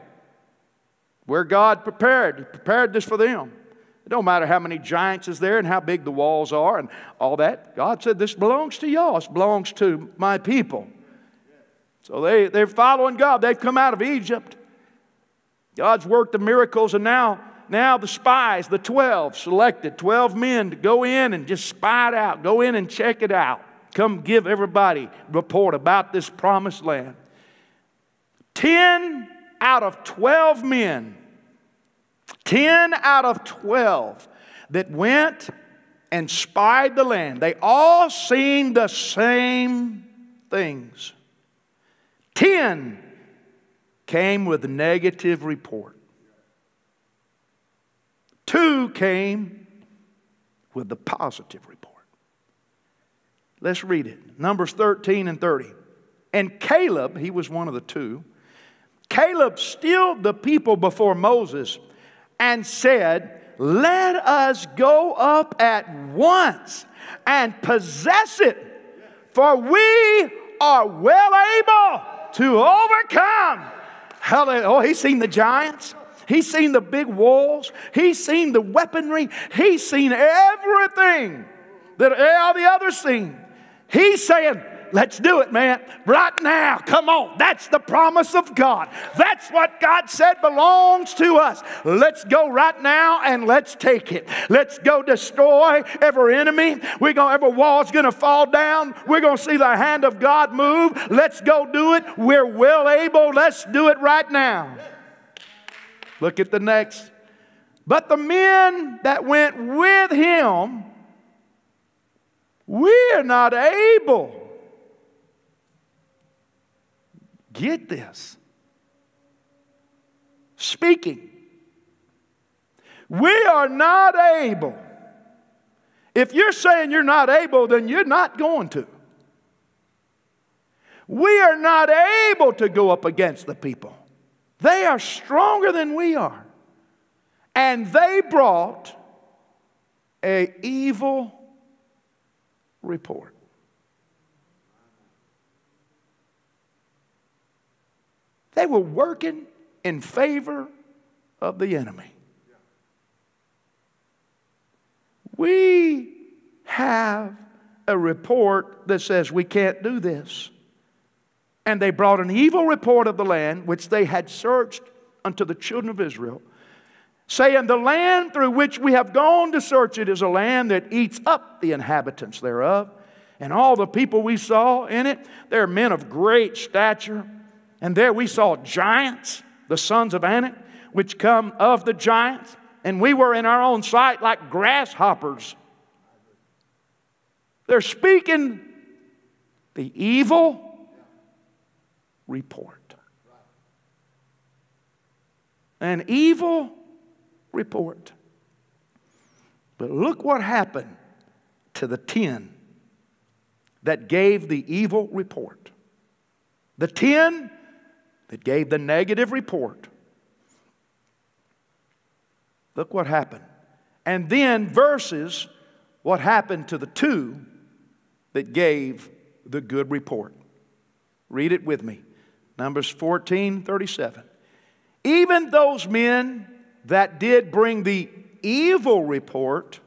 where God prepared, prepared this for them. It don't matter how many giants is there and how big the walls are and all that. God said, This belongs to y'all. This belongs to my people. So they, they're following God. They've come out of Egypt. God's worked the miracles, and now, now the spies, the 12, selected 12 men to go in and just spy it out, go in and check it out. Come give everybody report about this promised land. 10 out of 12 men, 10 out of 12 that went and spied the land, they all seen the same things. 10 came with negative report. Two came with the positive report. Let's read it. Numbers 13 and 30. And Caleb, he was one of the two, Caleb stilled the people before Moses and said, Let us go up at once and possess it, for we are well able to overcome. Hallelujah. Oh, he's seen the giants. He's seen the big walls. He's seen the weaponry. He's seen everything that all the others seen. He's saying, Let's do it, man. Right now. Come on. That's the promise of God. That's what God said belongs to us. Let's go right now and let's take it. Let's go destroy every enemy. We're going every wall's gonna fall down. We're gonna see the hand of God move. Let's go do it. We're well able. Let's do it right now. Look at the next. But the men that went with him, we're not able Get this. Speaking. We are not able. If you're saying you're not able, then you're not going to. We are not able to go up against the people. They are stronger than we are. And they brought a evil report. They were working in favor of the enemy. We have a report that says we can't do this. And they brought an evil report of the land which they had searched unto the children of Israel, saying, The land through which we have gone to search it is a land that eats up the inhabitants thereof. And all the people we saw in it, they're men of great stature and there we saw giants, the sons of Anak, which come of the giants, and we were in our own sight like grasshoppers. They're speaking the evil report. An evil report. But look what happened to the ten that gave the evil report. The ten that gave the negative report. Look what happened. And then verses what happened to the two that gave the good report. Read it with me. Numbers 14 37. Even those men that did bring the evil report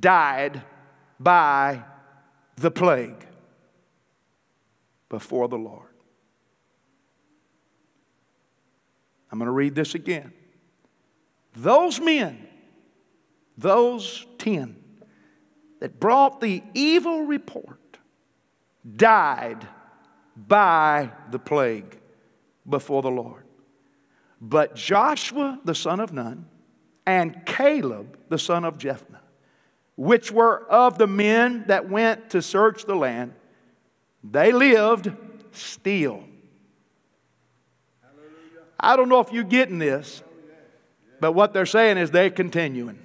died by the plague before the Lord. I'm going to read this again. Those men, those 10 that brought the evil report, died by the plague before the Lord. But Joshua the son of Nun and Caleb the son of Jephunneh, which were of the men that went to search the land, they lived still I don't know if you're getting this, but what they're saying is they're continuing.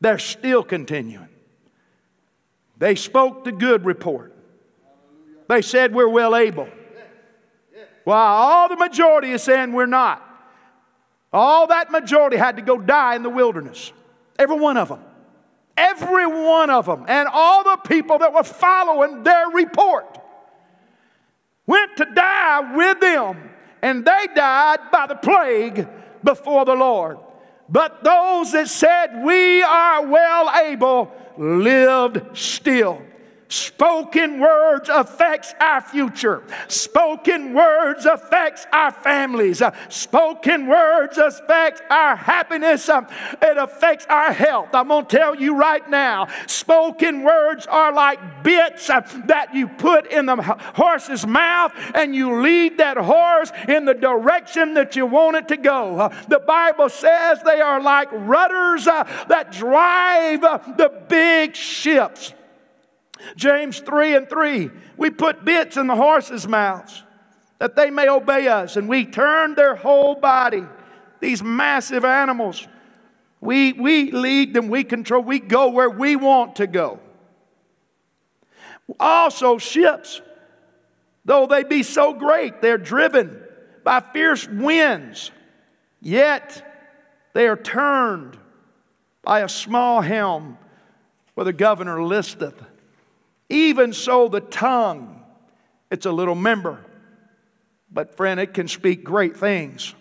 They're still continuing. They spoke the good report. They said, We're well able. While all the majority is saying we're not. All that majority had to go die in the wilderness. Every one of them. Every one of them. And all the people that were following their report went to die with them. And they died by the plague before the Lord. But those that said, We are well able, lived still. Spoken words affects our future. Spoken words affects our families. Spoken words affects our happiness. It affects our health. I'm going to tell you right now, spoken words are like bits that you put in the horse's mouth and you lead that horse in the direction that you want it to go. The Bible says they are like rudders that drive the big ships. James 3 and 3. We put bits in the horses' mouths that they may obey us, and we turn their whole body. These massive animals, we, we lead them, we control, we go where we want to go. Also, ships, though they be so great, they're driven by fierce winds, yet they are turned by a small helm where the governor listeth. Even so, the tongue, it's a little member, but friend, it can speak great things.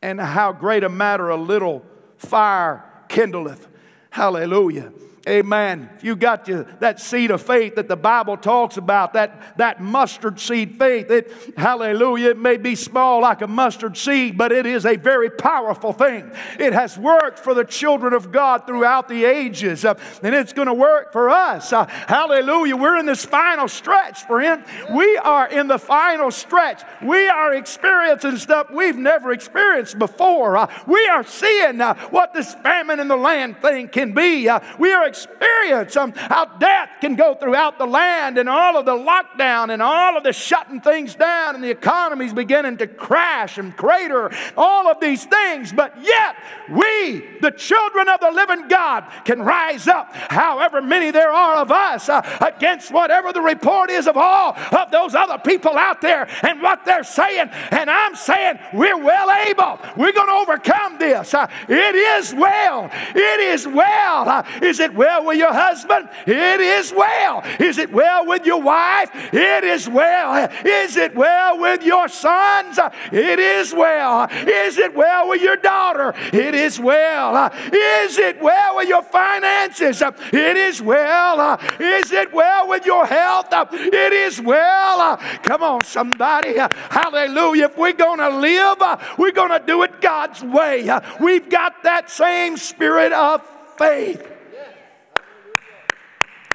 And how great a matter a little fire kindleth. Hallelujah. Amen. If you got you that seed of faith that the Bible talks about, that, that mustard seed faith, it, hallelujah, it may be small like a mustard seed, but it is a very powerful thing. It has worked for the children of God throughout the ages, uh, and it's going to work for us. Uh, hallelujah. We're in this final stretch, friend. We are in the final stretch. We are experiencing stuff we've never experienced before. Uh, we are seeing uh, what this famine in the land thing can be. Uh, we are experience um, how death can go throughout the land and all of the lockdown and all of the shutting things down and the economy's beginning to crash and crater, all of these things. But yet, we, the children of the living God, can rise up, however many there are of us, uh, against whatever the report is of all of those other people out there and what they're saying. And I'm saying we're well able. We're going to overcome this. Uh, it is well. It is well. Uh, is it well with your husband? It is well. Is it well with your wife? It is well. Is it well with your sons? It is well. Is it well with your daughter? It is well. Is it well with your finances? It is well. Is it well with your health? It is well. Come on, somebody. Hallelujah. If we're going to live, we're going to do it God's way. We've got that same spirit of faith.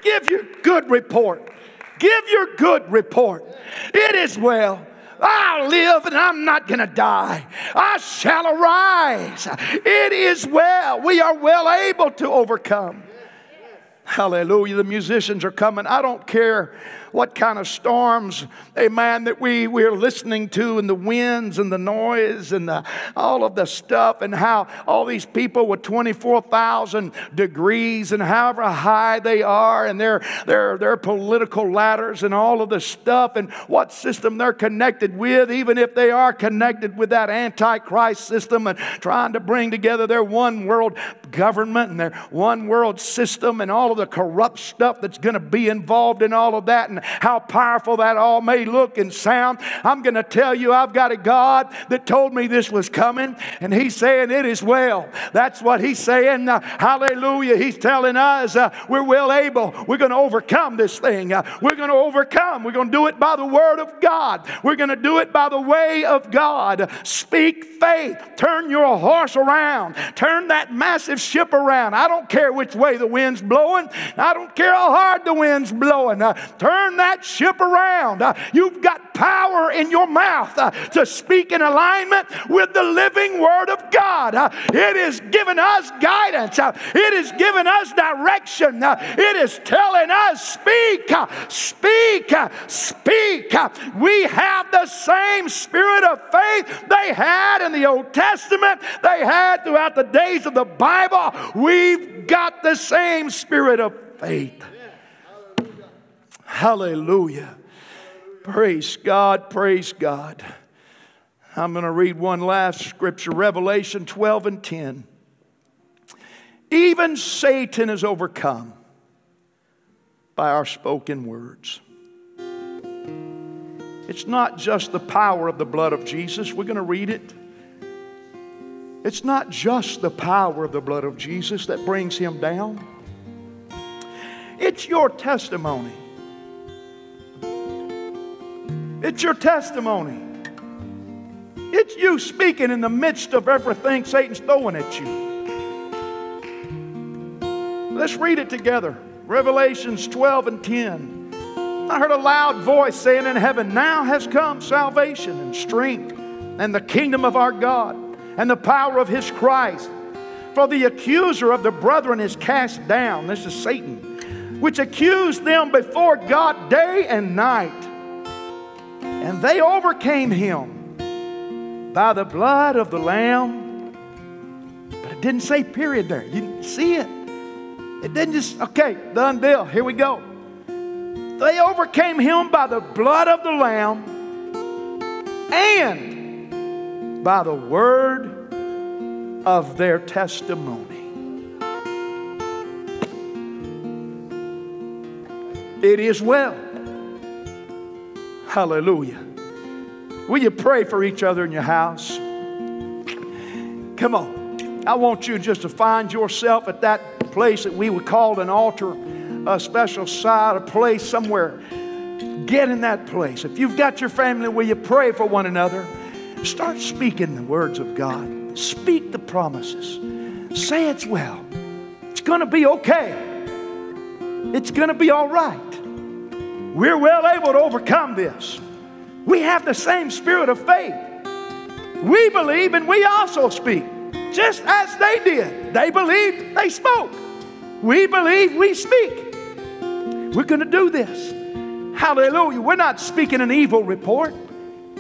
Give your good report. Give your good report. It is well. I'll live and I'm not going to die. I shall arise. It is well. We are well able to overcome. Hallelujah. The musicians are coming. I don't care what kind of storms, amen, that we, we're listening to, and the winds and the noise and the, all of the stuff, and how all these people with 24,000 degrees and however high they are, and their, their, their political ladders and all of the stuff, and what system they're connected with, even if they are connected with that Antichrist system and trying to bring together their one world government and their one world system and all of the corrupt stuff that's going to be involved in all of that. And how powerful that all may look and sound, I'm going to tell you I've got a God that told me this was coming, and He's saying it is well. That's what He's saying. Uh, hallelujah. He's telling us uh, we're well able. We're going to overcome this thing. Uh, we're going to overcome. We're going to do it by the Word of God. We're going to do it by the way of God. Speak faith. Turn your horse around. Turn that massive ship around. I don't care which way the wind's blowing. I don't care how hard the wind's blowing. Uh, turn that ship around. Uh, you've got power in your mouth uh, to speak in alignment with the living Word of God. Uh, it is giving us guidance, uh, it is giving us direction, uh, it is telling us, speak, uh, speak, speak. We have the same spirit of faith they had in the Old Testament, they had throughout the days of the Bible. We've got the same spirit of faith. Hallelujah. Praise God, praise God. I'm going to read one last scripture Revelation 12 and 10. Even Satan is overcome by our spoken words. It's not just the power of the blood of Jesus. We're going to read it. It's not just the power of the blood of Jesus that brings him down. It's your testimony. It's your testimony. It's you speaking in the midst of everything Satan's throwing at you. Let's read it together. Revelations 12 and 10. I heard a loud voice saying in heaven, Now has come salvation and strength and the kingdom of our God and the power of his Christ. For the accuser of the brethren is cast down. This is Satan, which accused them before God day and night. And they overcame him by the blood of the Lamb. But it didn't say period there. You didn't see it. It didn't just, okay, done deal. Here we go. They overcame him by the blood of the Lamb and by the word of their testimony. It is well. Hallelujah. Will you pray for each other in your house? Come on. I want you just to find yourself at that place that we would call an altar, a special side, a place somewhere. Get in that place. If you've got your family, will you pray for one another? Start speaking the words of God. Speak the promises. Say it's well. It's going to be okay. It's going to be all right. We're well able to overcome this. We have the same spirit of faith. We believe and we also speak, just as they did. They believed, they spoke. We believe, we speak. We're going to do this. Hallelujah. We're not speaking an evil report.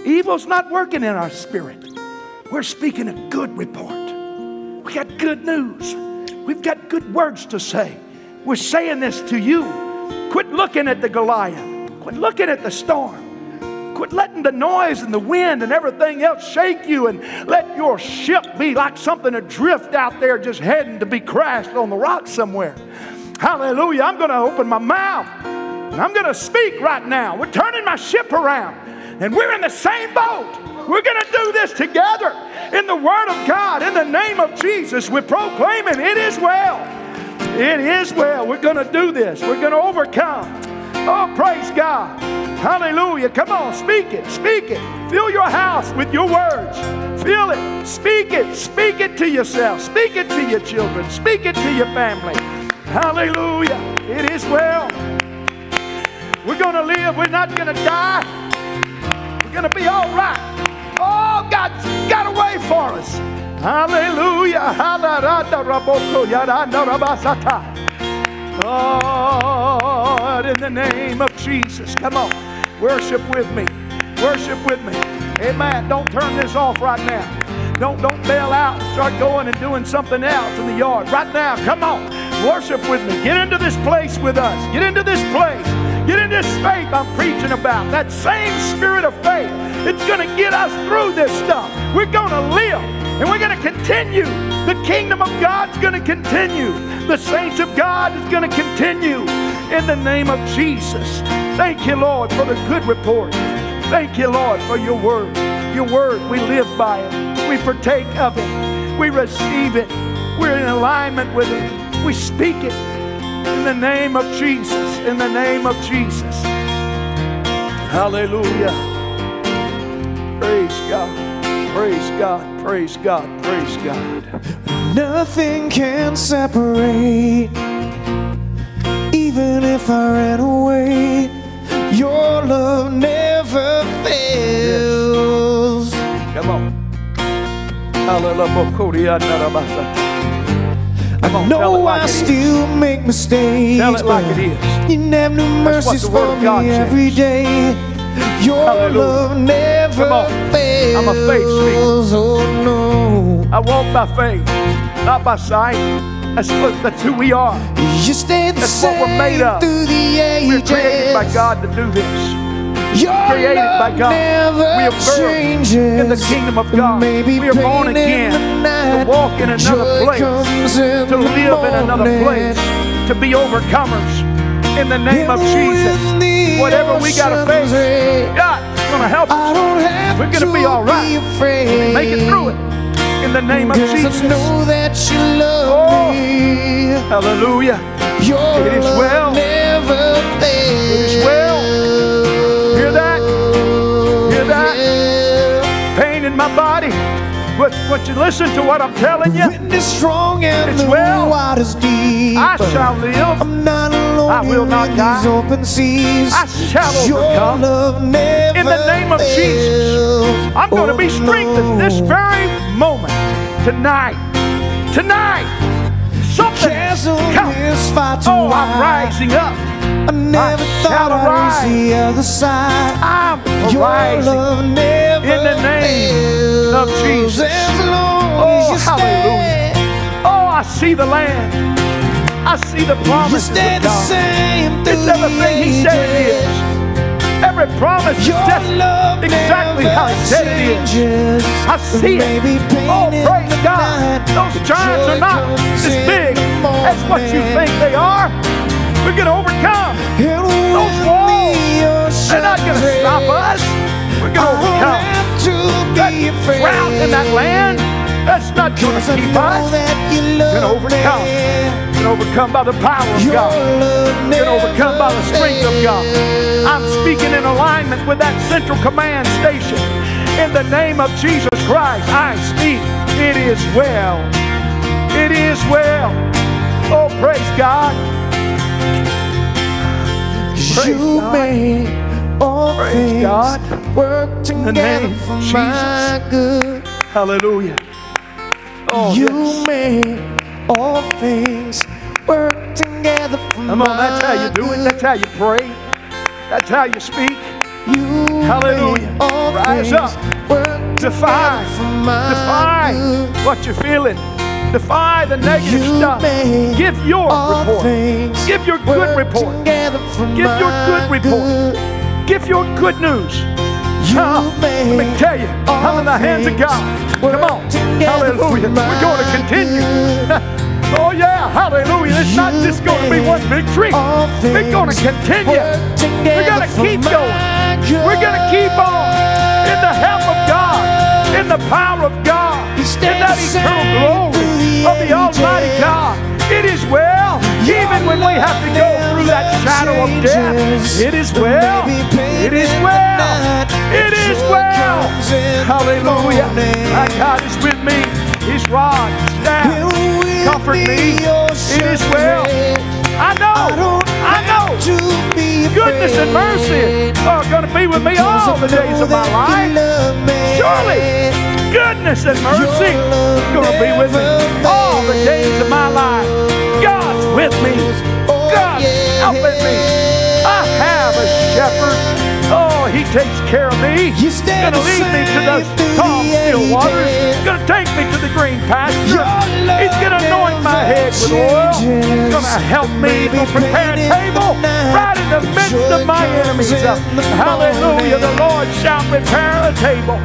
Evil's not working in our spirit. We're speaking a good report. We got good news. We've got good words to say. We're saying this to you. Quit looking at the Goliath. Quit looking at the storm. Quit letting the noise and the wind and everything else shake you and let your ship be like something adrift out there just heading to be crashed on the rocks somewhere. Hallelujah. I'm going to open my mouth and I'm going to speak right now. We're turning my ship around and we're in the same boat. We're going to do this together in the Word of God. In the name of Jesus, we're proclaiming it is well. It is well. We're going to do this. We're going to overcome. Oh, praise God. Hallelujah. Come on, speak it. Speak it. Fill your house with your words. Feel it. Speak it. Speak it to yourself. Speak it to your children. Speak it to your family. Hallelujah. It is well. We're going to live. We're not going to die We're going to be all right. Oh, God's got a way for us. Hallelujah. Lord, in the name of Jesus. Come on. Worship with me. Worship with me. Amen. Don't turn this off right now. Don't, don't bail out and start going and doing something else in the yard. Right now, come on. Worship with me. Get into this place with us. Get into this place. Get in this faith I'm preaching about. That same spirit of faith. It's going to get us through this stuff. We're going to live and we're going to continue. The kingdom of God's going to continue. The saints of God is going to continue in the name of Jesus. Thank you, Lord, for the good report. Thank you, Lord, for your word. Your word, we live by it. We partake of it. We receive it. We're in alignment with it. We speak it in the name of Jesus. In the name of Jesus. Hallelujah. Praise God. Praise God. Praise God. Praise God. Nothing can separate. Even if I ran away, Your love never fails. Come on. Hallelujah. On, it like I it is. still make mistakes. Tell it like it is. You have new mercies for me every day. Your Hallelujah. love never fails. I'm a faith speaker. Oh no. I walk by faith, not by sight. That's, what, that's who we are. You stay the That's what we're made of. through the We're ages. created by God to do this. Your created by God. We are birthed in the kingdom of God. Maybe We are born again to walk in another place, in to live in another place, to be overcomers in the name of Jesus. Whatever we got to face, God's going to help us. I don't have We're gonna be all right. afraid. Make it through it in the name of Jesus. I know that you love Oh. me. Hallelujah. Your It is well. never fails. It is well. My body. But what you listen to what I'm telling you, Wind is strong and It's the well. water's deep. I shall live. I'm not alone I will not in die. these open seas. I shall Your overcome. love never In the name of Jesus. I'm going to Oh, be strengthened this very moment, tonight. Tonight, something Chasm come. is far too Oh, I'm rising up. I never I thought I'd reach the other side. I'm Your rising. love never the name of. Jesus. Oh, hallelujah. Oh, I see the land. I see the promises of the God. It's everything He said it is. Every promise is just exactly how He said it is. I see it. Oh, praise God. Those giants are not as big as what you think they are. We're going to overcome. those walls. They're not going to stop us. We're going to have to That be afraid. drought in that land, that's not going to keep us. that Gonna overcome. me. We're going to overcome by the power of Your God. love We're going to overcome by the strength of God. I'm speaking in alignment with that central command station. In the name of Jesus Christ, I speak. It is well. It is well. Oh, praise God. Praise you God. make all Praise things God. work together name for of my good. Hallelujah. Oh, you yes. make all things work together for Come on, that's how you do it. That's how you pray. That's how you speak. You Hallelujah. all Rise up. Defy. Defy good. what you're feeling. Defy the negative You stuff. Give your report. Give your good report. Give your good report. Give your good news. You ah, Huh? Let me tell you, I'm in the hands of God. Come on. Hallelujah. We're going to continue. [laughs] oh, yeah. Hallelujah. It's not just going to be one victory. We're going to continue. We're going to keep going. We're going to keep on in the help of God, in the power of God, in that eternal glory of the Almighty God. It is well, even when we have to go through that shadow of death. It is well. It is well. It is well. Hallelujah. My God is with me. His rod, staff, comfort me. It is well. I know. I know. Goodness and mercy are going to be with me all the days of my life. Surely, goodness and mercy is going to be with me all the days of my life. With me. God, help me. I have a shepherd. Oh, he takes care of me. You He's going to lead me to those calm, still waters. He's going to take me to the green pasture. He's going to anoint my head with oil. He's going to help me. He's going to prepare a table the right in the midst of my enemies. Hallelujah. The. Lord shall prepare a table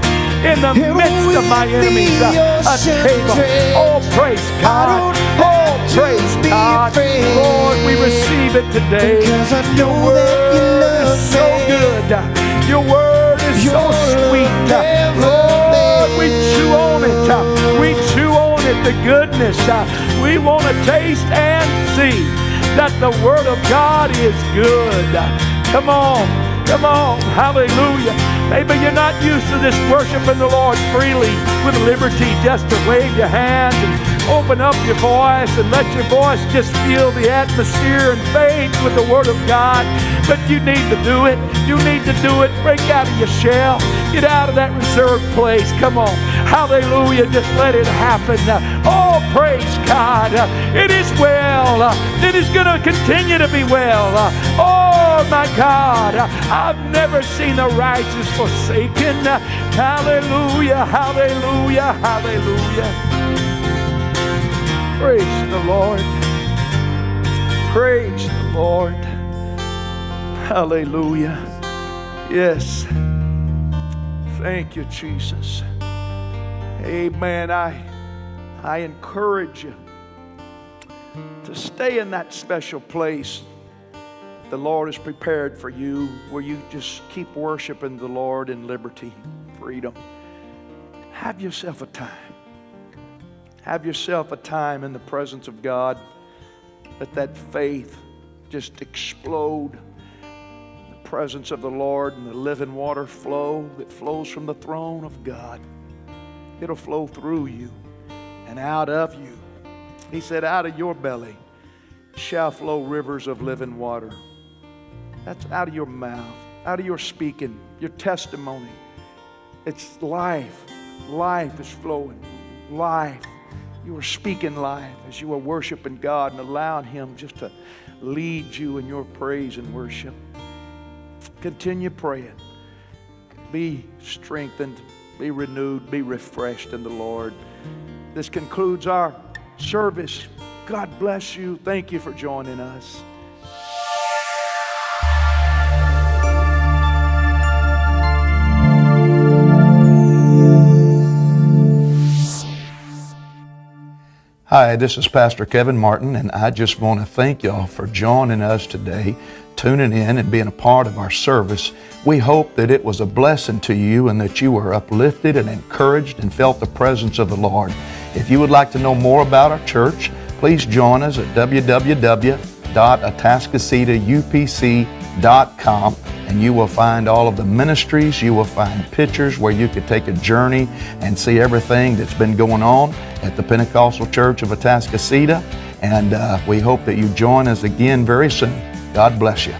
in the midst of my enemies. A table. Oh, praise God. Don't have to praise God. Lord, we receive it today. Because I Your know that you word love is so good. Your word is Your so sweet. Lord, we chew on it. We chew on it, the goodness. We want to taste and see that the Word of God is good. Come on, come on, hallelujah. Maybe you're not used to this worshiping the Lord freely with liberty just to wave your hands and open up your voice and let your voice just feel the atmosphere and faith with the Word of God. but you need to do it. You need to do it. Break out of your shell. Get out of that reserved place. Come on. Hallelujah. Just let it happen. Oh, praise God. It is well. It is going to continue to be well. Oh, my God. I've never seen the righteous forsaken. Hallelujah. Hallelujah. Hallelujah. Praise the Lord. Praise the Lord. Hallelujah. Yes. Thank you, Jesus. Amen. I, I encourage you to stay in that special place the Lord has prepared for you where you just keep worshiping the Lord in liberty, freedom. Have yourself a time. Have yourself a time in the presence of God. Let that faith just explode. The presence of the Lord and the living water flow that flows from the throne of God. It'll flow through you and out of you. He said, Out of your belly shall flow rivers of living water. That's out of your mouth, out of your speaking, your testimony. It's life. Life is flowing. Life you were speaking life as you were worshiping God and allowing Him just to lead you in your praise and worship. Continue praying. Be strengthened, be renewed, be refreshed in the Lord. This concludes our service. God bless you. Thank you for joining us. Hi, this is Pastor Kevin Martin, and I just want to thank y'all for joining us today, tuning in and being a part of our service. We hope that it was a blessing to you and that you were uplifted and encouraged and felt the presence of the Lord. If you would like to know more about our church, please join us at www.atascocitaupc.com and you will find all of the ministries. You will find pictures where you could take a journey and see everything that's been going on at the Pentecostal Church of Atascocita. And uh, we hope that you join us again very soon. God bless you.